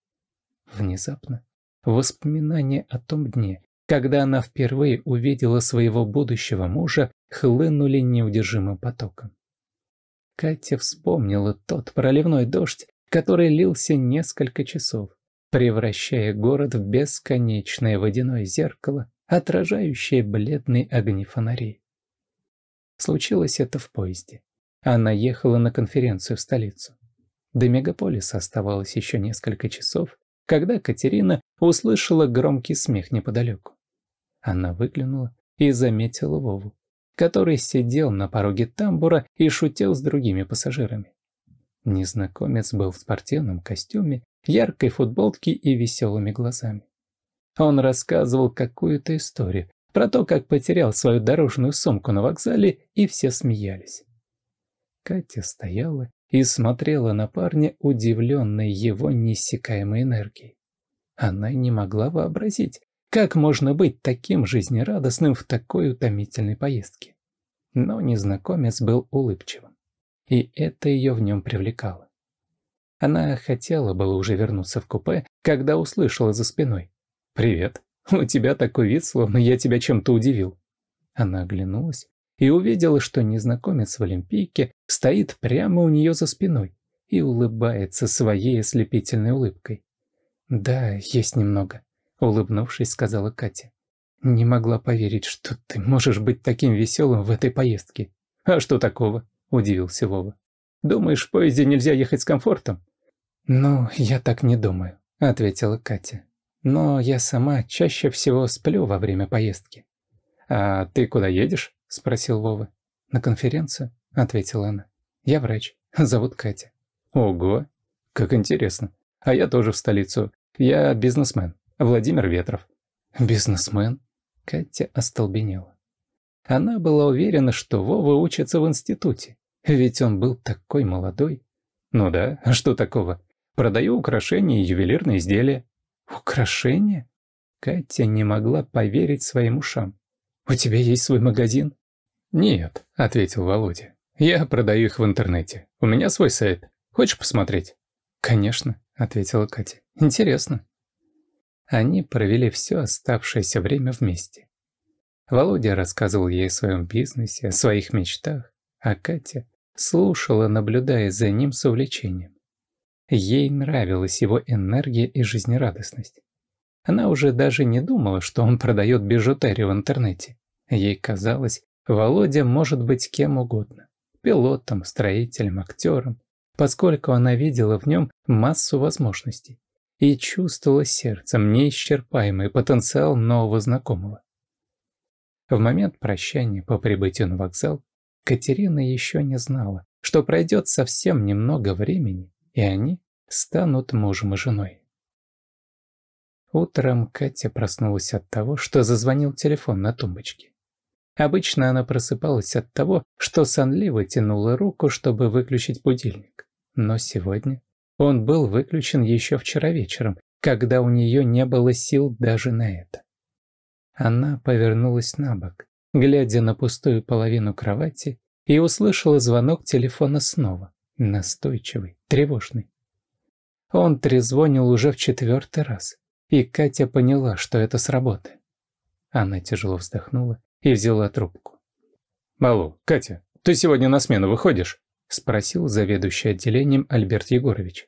Внезапно воспоминания о том дне, когда она впервые увидела своего будущего мужа, хлынули неудержимым потоком. Катя вспомнила тот проливной дождь, который лился несколько часов, превращая город в бесконечное водяное зеркало, отражающее бледные огни фонарей. Случилось это в поезде. Она ехала на конференцию в столицу. До мегаполиса оставалось еще несколько часов, когда Катерина услышала громкий смех неподалеку. Она выглянула и заметила Вову который сидел на пороге тамбура и шутил с другими пассажирами. Незнакомец был в спортивном костюме, яркой футболке и веселыми глазами. Он рассказывал какую-то историю про то, как потерял свою дорожную сумку на вокзале, и все смеялись. Катя стояла и смотрела на парня, удивленной его неиссякаемой энергией. Она не могла вообразить, как можно быть таким жизнерадостным в такой утомительной поездке? Но незнакомец был улыбчивым, и это ее в нем привлекало. Она хотела было уже вернуться в купе, когда услышала за спиной. «Привет, у тебя такой вид, словно я тебя чем-то удивил». Она оглянулась и увидела, что незнакомец в Олимпийке стоит прямо у нее за спиной и улыбается своей ослепительной улыбкой. «Да, есть немного», улыбнувшись, сказала Катя. Не могла поверить, что ты можешь быть таким веселым в этой поездке. А что такого? Удивился Вова. Думаешь, в поезде нельзя ехать с комфортом? Ну, я так не думаю, ответила Катя. Но я сама чаще всего сплю во время поездки. А ты куда едешь? Спросил Вова. На конференцию, ответила она. Я врач, зовут Катя. Ого, как интересно. А я тоже в столицу. Я бизнесмен. Владимир Ветров. Бизнесмен? Катя остолбенела. Она была уверена, что Вова учится в институте, ведь он был такой молодой. Ну да, а что такого? Продаю украшения и ювелирные изделия. Украшения? Катя не могла поверить своим ушам. «У тебя есть свой магазин?» «Нет», — ответил Володя. «Я продаю их в интернете. У меня свой сайт. Хочешь посмотреть?» «Конечно», — ответила Катя. «Интересно». Они провели все оставшееся время вместе. Володя рассказывал ей о своем бизнесе, о своих мечтах, а Катя слушала, наблюдая за ним с увлечением. Ей нравилась его энергия и жизнерадостность. Она уже даже не думала, что он продает бижутерию в интернете. Ей казалось, Володя может быть кем угодно. Пилотом, строителем, актером, поскольку она видела в нем массу возможностей и чувствовала сердцем неисчерпаемый потенциал нового знакомого. В момент прощания по прибытию на вокзал Катерина еще не знала, что пройдет совсем немного времени, и они станут мужем и женой. Утром Катя проснулась от того, что зазвонил телефон на тумбочке. Обычно она просыпалась от того, что сонливо тянула руку, чтобы выключить будильник. Но сегодня он был выключен еще вчера вечером, когда у нее не было сил даже на это. Она повернулась на бок, глядя на пустую половину кровати, и услышала звонок телефона снова, настойчивый, тревожный. Он трезвонил уже в четвертый раз. И Катя поняла, что это с работы. Она тяжело вздохнула и взяла трубку. «Алло, Катя, ты сегодня на смену выходишь?» – спросил заведующий отделением Альберт Егорович.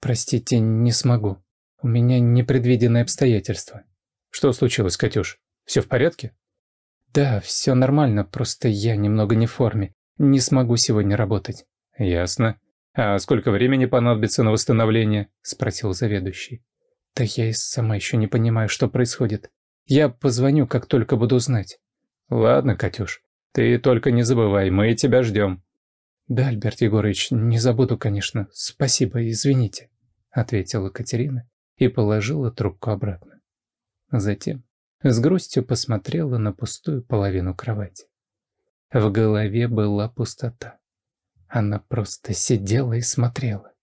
«Простите, не смогу. У меня непредвиденные обстоятельства». «Что случилось, Катюш? Все в порядке?» «Да, все нормально, просто я немного не в форме. Не смогу сегодня работать». «Ясно. А сколько времени понадобится на восстановление?» – спросил заведующий. Да я и сама еще не понимаю, что происходит. Я позвоню, как только буду знать. Ладно, Катюш, ты только не забывай, мы тебя ждем. Да, Альберт Егорович, не забуду, конечно. Спасибо, извините, ответила Катерина и положила трубку обратно. Затем с грустью посмотрела на пустую половину кровати. В голове была пустота. Она просто сидела и смотрела.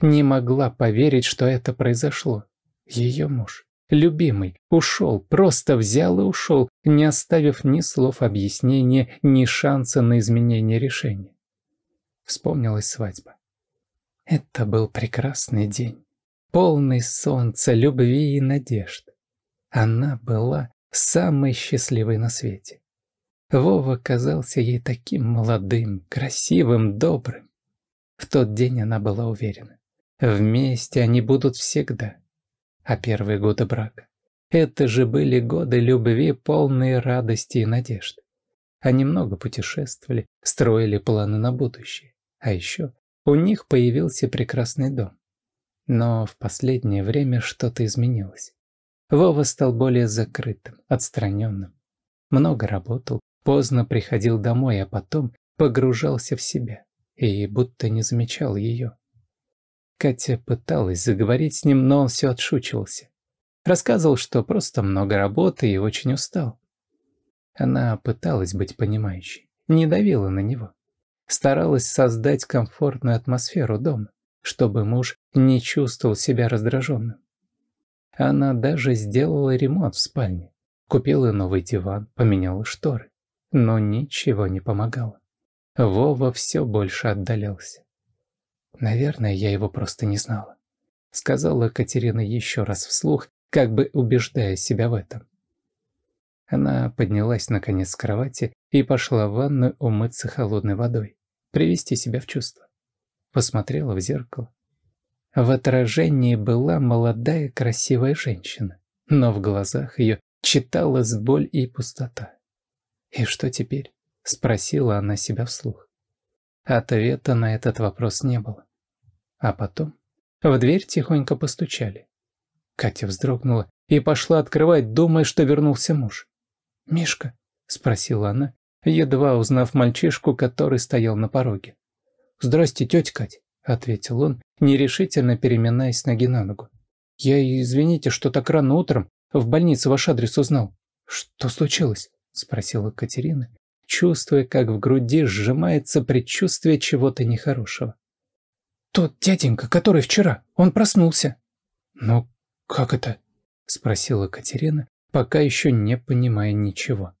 Не могла поверить, что это произошло. Ее муж, любимый, ушел, просто взял и ушел, не оставив ни слов объяснения, ни шанса на изменение решения. Вспомнилась свадьба. Это был прекрасный день, полный солнца, любви и надежд. Она была самой счастливой на свете. Вова казался ей таким молодым, красивым, добрым. В тот день она была уверена. Вместе они будут всегда а первые годы брака. Это же были годы любви, полные радости и надежд. Они много путешествовали, строили планы на будущее. А еще у них появился прекрасный дом. Но в последнее время что-то изменилось. Вова стал более закрытым, отстраненным. Много работал, поздно приходил домой, а потом погружался в себя и будто не замечал ее. Катя пыталась заговорить с ним, но он все отшучивался. Рассказывал, что просто много работы и очень устал. Она пыталась быть понимающей, не давила на него. Старалась создать комфортную атмосферу дома, чтобы муж не чувствовал себя раздраженным. Она даже сделала ремонт в спальне, купила новый диван, поменяла шторы. Но ничего не помогало. Вова все больше отдалялся. Наверное, я его просто не знала. Сказала Катерина еще раз вслух, как бы убеждая себя в этом. Она поднялась наконец с кровати и пошла в ванную умыться холодной водой, привести себя в чувство. Посмотрела в зеркало. В отражении была молодая красивая женщина, но в глазах ее читалась боль и пустота. «И что теперь?» – спросила она себя вслух. Ответа на этот вопрос не было. А потом в дверь тихонько постучали. Катя вздрогнула и пошла открывать, думая, что вернулся муж. «Мишка?» – спросила она, едва узнав мальчишку, который стоял на пороге. «Здрасте, тетя Кать», – ответил он, нерешительно переминаясь ноги на ногу. «Я, извините, что так рано утром, в больнице ваш адрес узнал. Что случилось? Спросила Катерина, чувствуя, как в груди сжимается предчувствие чего-то нехорошего. Тот дяденька, который вчера, он проснулся. Ну, как это? Спросила Катерина, пока еще не понимая ничего.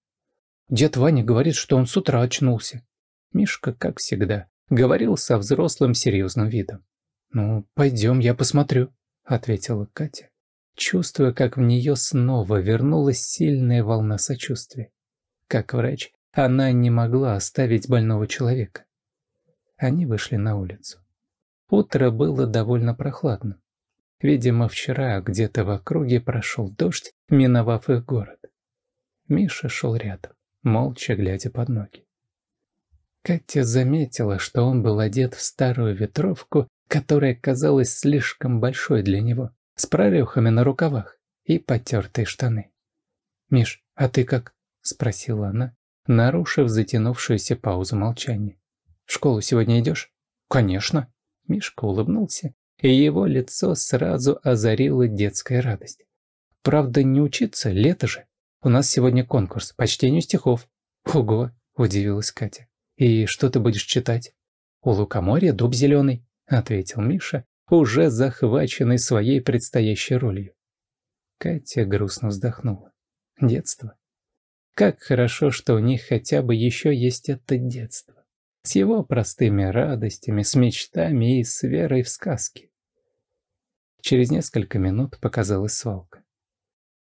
Дед Ваня говорит, что он с утра очнулся. Мишка, как всегда, говорил со взрослым серьезным видом. «Ну, пойдем, я посмотрю», — ответила Катя, чувствуя, как в нее снова вернулась сильная волна сочувствия. Как врач, она не могла оставить больного человека. Они вышли на улицу. Утро было довольно прохладным. Видимо, вчера где-то в округе прошел дождь, миновав их город. Миша шел рядом, молча глядя под ноги. Катя заметила, что он был одет в старую ветровку, которая казалась слишком большой для него, с прорехами на рукавах и потертые штаны. «Миш, а ты как?» – спросила она, нарушив затянувшуюся паузу молчания. «В школу сегодня идешь?» «Конечно». Мишка улыбнулся, и его лицо сразу озарила детская радость. «Правда, не учиться, лето же. У нас сегодня конкурс по чтению стихов». «Ого!» – удивилась Катя. «И что ты будешь читать?» «У лукоморья дуб зеленый», – ответил Миша, уже захваченный своей предстоящей ролью. Катя грустно вздохнула. Детство. Как хорошо, что у них хотя бы еще есть это детство. С его простыми радостями, с мечтами и с верой в сказки. Через несколько минут показалась свалка.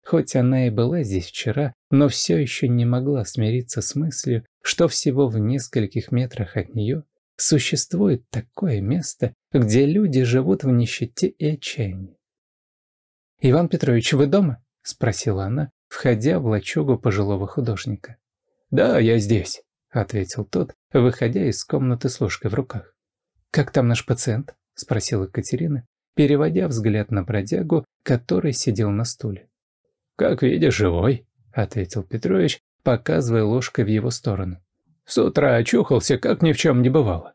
Хоть она и была здесь вчера, но все еще не могла смириться с мыслью, что всего в нескольких метрах от нее существует такое место, где люди живут в нищете и отчаянии. «Иван Петрович, вы дома?» – спросила она, входя в лачугу пожилого художника. «Да, я здесь», – ответил тот, выходя из комнаты с ложкой в руках. «Как там наш пациент?» – спросила Катерина, переводя взгляд на бродягу, который сидел на стуле. «Как видишь, живой», — ответил Петрович, показывая ложкой в его сторону. «С утра очухался, как ни в чем не бывало».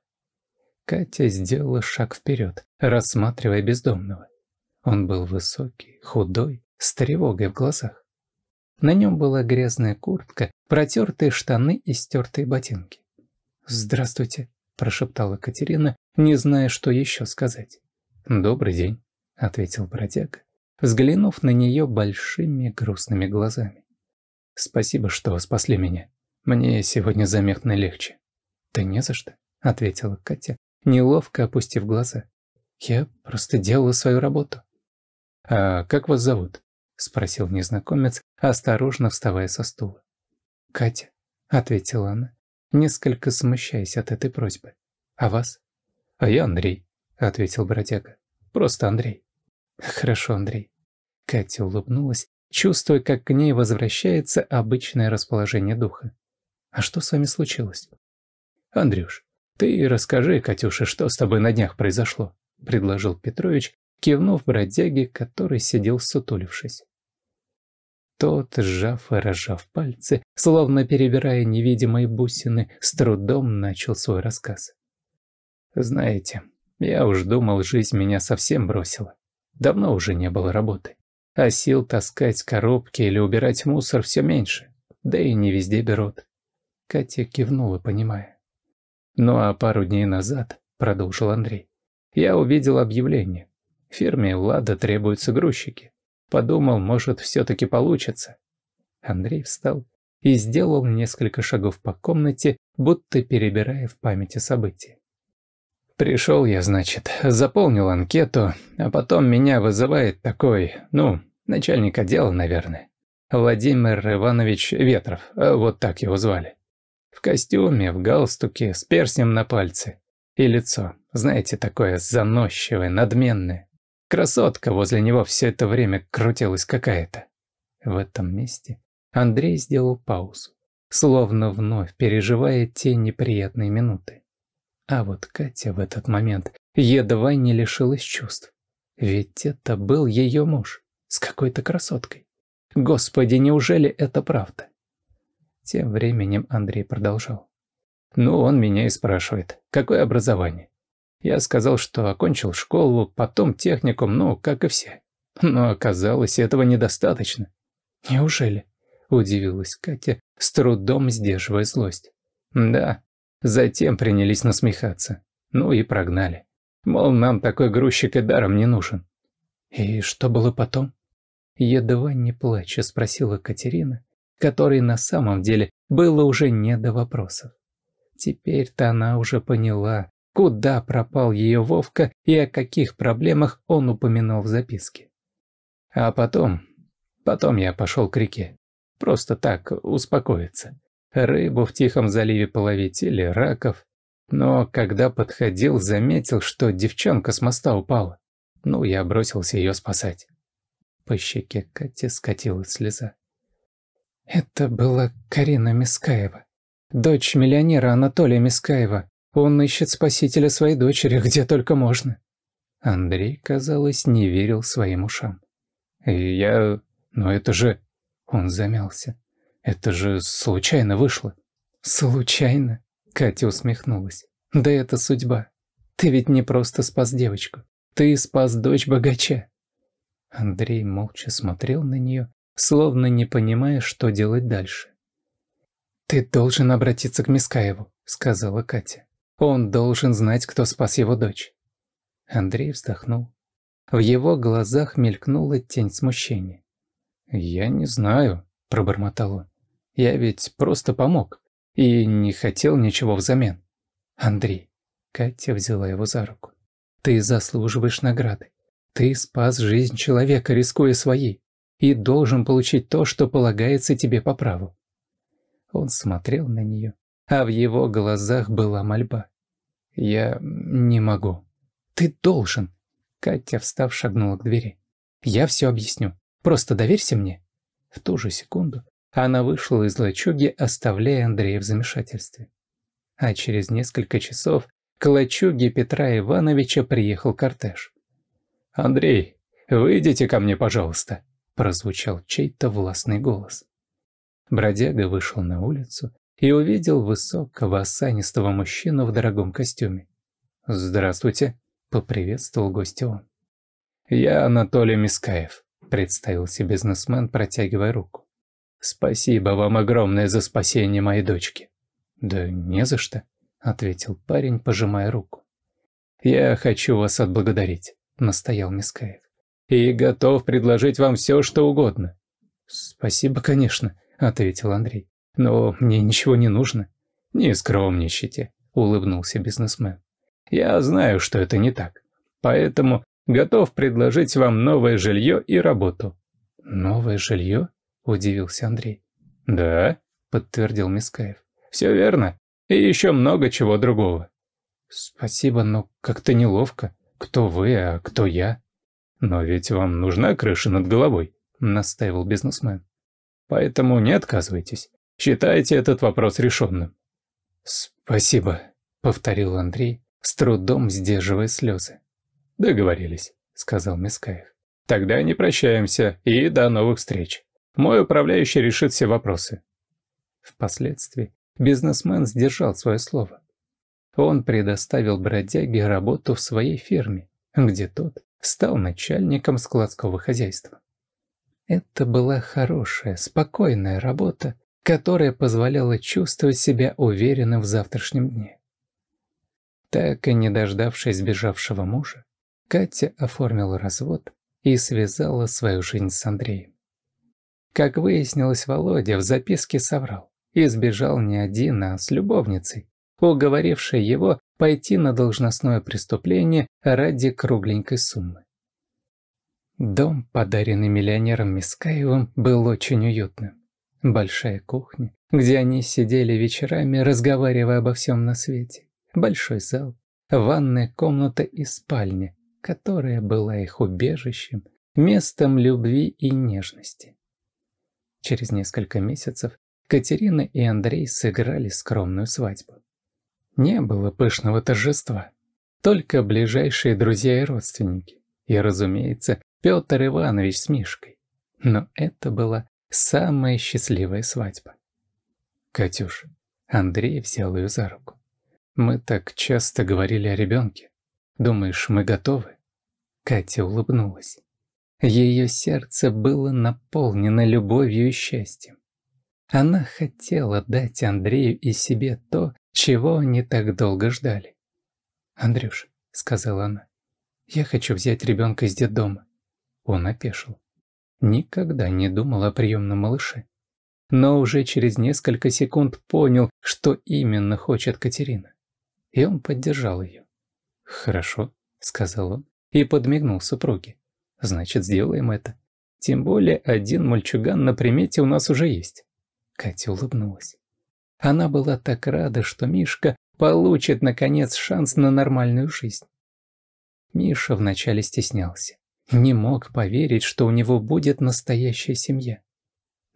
Катя сделала шаг вперед, рассматривая бездомного. Он был высокий, худой, с тревогой в глазах. На нем была грязная куртка, протертые штаны и стертые ботинки. «Здравствуйте», – прошептала Катерина, не зная, что еще сказать. «Добрый день», – ответил бродяга, взглянув на нее большими грустными глазами. «Спасибо, что спасли меня. Мне сегодня заметно легче». «Да не за что», — ответила Катя, неловко опустив глаза. «Я просто делала свою работу». «А как вас зовут?» — спросил незнакомец, осторожно вставая со стула. «Катя», — ответила она, несколько смущаясь от этой просьбы. «А вас?» «А я Андрей», — ответил бродяга. «Просто Андрей». «Хорошо, Андрей». Катя улыбнулась, чувствуя, как к ней возвращается обычное расположение духа. «А что с вами случилось?» «Андрюш, ты расскажи, Катюше, что с тобой на днях произошло», — предложил Петрович, кивнув бродяге, который сидел сутулившись. Тот, сжав и разжав пальцы, словно перебирая невидимые бусины, с трудом начал свой рассказ. «Знаете, я уж думал, жизнь меня совсем бросила. Давно уже не было работы. А сил таскать коробки или убирать мусор все меньше. Да и не везде берут. Катя кивнула, понимая. Ну а пару дней назад, продолжил Андрей, я увидел объявление. Фирме «Лада» требуются грузчики. Подумал, может, все-таки получится. Андрей встал и сделал несколько шагов по комнате, будто перебирая в памяти события. Пришел я, значит, заполнил анкету, а потом меня вызывает такой, ну, начальник отдела, наверное. Владимир Иванович Ветров, а вот так его звали. В костюме, в галстуке, с перстнем на пальце. И лицо, знаете, такое заносчивое, надменное. Красотка возле него все это время крутилась какая-то. В этом месте Андрей сделал паузу, словно вновь переживая те неприятные минуты. А вот Катя в этот момент едва не лишилась чувств. Ведь это был ее муж с какой-то красоткой. Господи, неужели это правда? Тем временем Андрей продолжал. Ну, он меня и спрашивает, какое образование? Я сказал, что окончил школу, потом техникум, ну, как и все. Но оказалось, этого недостаточно. Неужели? Удивилась Катя, с трудом сдерживая злость. Да, затем принялись насмехаться. Ну и прогнали. Мол, нам такой грузчик и даром не нужен. И что было потом? Едва не плача спросила Катерина, которой на самом деле было уже не до вопросов. Теперь-то она уже поняла, куда пропал ее Вовка и о каких проблемах он упоминал в записке. А потом, потом я пошел к реке. Просто так, успокоиться. Рыбу в тихом заливе половить или раков. Но когда подходил, заметил, что девчонка с моста упала. Ну, я бросился ее спасать. По щеке Кати скатилась слеза. Это была Карина Мискаева, дочь миллионера Анатолия Мискаева. Он ищет спасителя своей дочери, где только можно. Андрей, казалось, не верил своим ушам. И я... Но это же... Он замялся. Это же случайно вышло. Случайно? Катя усмехнулась. Да это судьба. Ты ведь не просто спас девочку. Ты спас дочь богача. Андрей молча смотрел на нее, словно не понимая, что делать дальше. «Ты должен обратиться к Мискаеву», — сказала Катя. «Он должен знать, кто спас его дочь». Андрей вздохнул. В его глазах мелькнула тень смущения. «Я не знаю», — пробормотал он. «Я ведь просто помог и не хотел ничего взамен». «Андрей», — Катя взяла его за руку, — «ты заслуживаешь награды. Ты спас жизнь человека, рискуя своей и должен получить то, что полагается тебе по праву». Он смотрел на нее, а в его глазах была мольба. «Я не могу». «Ты должен!» Катя, встав, шагнула к двери. «Я все объясню. Просто доверься мне». В ту же секунду она вышла из лачуги, оставляя Андрея в замешательстве. А через несколько часов к лачуге Петра Ивановича приехал кортеж. «Андрей, выйдите ко мне, пожалуйста», прозвучал чей-то властный голос. Бродяга вышел на улицу и увидел высокого осанистого мужчину в дорогом костюме. «Здравствуйте», — поприветствовал гостя он. «Я Анатолий Мискаев», — представился бизнесмен, протягивая руку. «Спасибо вам огромное за спасение моей дочки». «Да не за что», — ответил парень, пожимая руку. «Я хочу вас отблагодарить», — настоял Мискаев и готов предложить вам все, что угодно». «Спасибо, конечно», — ответил Андрей. «Но мне ничего не нужно». «Не скромничайте», — улыбнулся бизнесмен. «Я знаю, что это не так. Поэтому готов предложить вам новое жилье и работу». «Новое жилье?» — удивился Андрей. «Да», — подтвердил Мискаев. «Все верно. И еще много чего другого». «Спасибо, но как-то неловко. Кто вы, а кто я?» «Но ведь вам нужна крыша над головой», — настаивал бизнесмен. «Поэтому не отказывайтесь. Считайте этот вопрос решенным». «Спасибо», — повторил Андрей, с трудом сдерживая слезы. «Договорились», — сказал Мискаев. «Тогда не прощаемся и до новых встреч. Мой управляющий решит все вопросы». Впоследствии бизнесмен сдержал свое слово. Он предоставил бродяге работу в своей фирме, где тот стал начальником складского хозяйства. Это была хорошая, спокойная работа, которая позволяла чувствовать себя уверенным в завтрашнем дне. Так и не дождавшись сбежавшего мужа, Катя оформила развод и связала свою жизнь с Андреем. Как выяснилось, Володя в записке соврал и сбежал не один, а с любовницей, уговорившей его пойти на должностное преступление ради кругленькой суммы. Дом, подаренный миллионером Мискаевым, был очень уютным. Большая кухня, где они сидели вечерами, разговаривая обо всем на свете. Большой зал, ванная комната и спальня, которая была их убежищем, местом любви и нежности. Через несколько месяцев Катерина и Андрей сыграли скромную свадьбу. Не было пышного торжества, только ближайшие друзья и родственники. И, разумеется, Петр Иванович с Мишкой. Но это была самая счастливая свадьба. Катюш, Андрей взял ее за руку. Мы так часто говорили о ребенке. Думаешь, мы готовы? Катя улыбнулась. Ее сердце было наполнено любовью и счастьем. Она хотела дать Андрею и себе то, чего они так долго ждали. «Андрюш», — сказала она, — «я хочу взять ребенка из детдома». Он опешил. Никогда не думал о приемном малыше. Но уже через несколько секунд понял, что именно хочет Катерина. И он поддержал ее. «Хорошо», — сказал он и подмигнул супруге. «Значит, сделаем это. Тем более один мальчуган на примете у нас уже есть». Катя улыбнулась. Она была так рада, что Мишка получит, наконец, шанс на нормальную жизнь. Миша вначале стеснялся. Не мог поверить, что у него будет настоящая семья.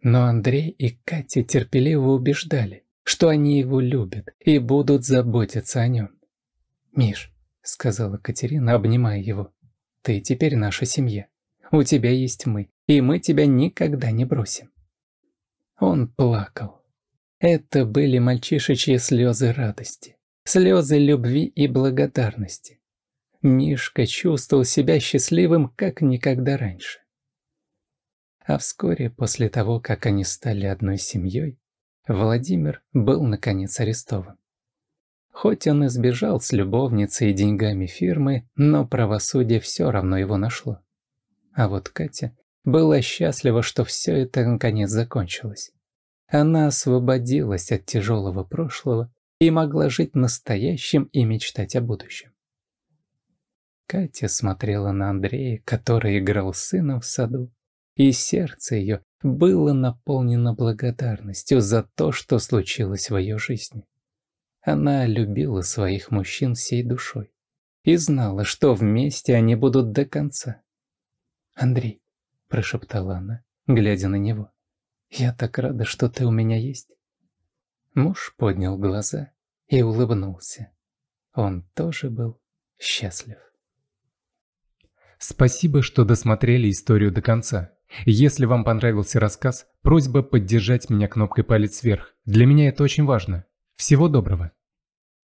Но Андрей и Катя терпеливо убеждали, что они его любят и будут заботиться о нем. «Миш», — сказала Катерина, обнимая его, — «ты теперь наша семья. У тебя есть мы, и мы тебя никогда не бросим». Он плакал. Это были мальчишечьи слезы радости, слезы любви и благодарности. Мишка чувствовал себя счастливым, как никогда раньше. А вскоре после того, как они стали одной семьей, Владимир был наконец арестован. Хоть он и сбежал с любовницей и деньгами фирмы, но правосудие все равно его нашло. А вот Катя была счастлива, что все это наконец закончилось. Она освободилась от тяжелого прошлого и могла жить настоящим и мечтать о будущем. Катя смотрела на Андрея, который играл с сыном в саду, и сердце ее было наполнено благодарностью за то, что случилось в ее жизни. Она любила своих мужчин всей душой и знала, что вместе они будут до конца. «Андрей», – прошептала она, глядя на него, – «я так рада, что ты у меня есть». Муж поднял глаза и улыбнулся. Он тоже был счастлив. Спасибо, что досмотрели историю до конца. Если вам понравился рассказ, просьба поддержать меня кнопкой палец вверх. Для меня это очень важно. Всего доброго.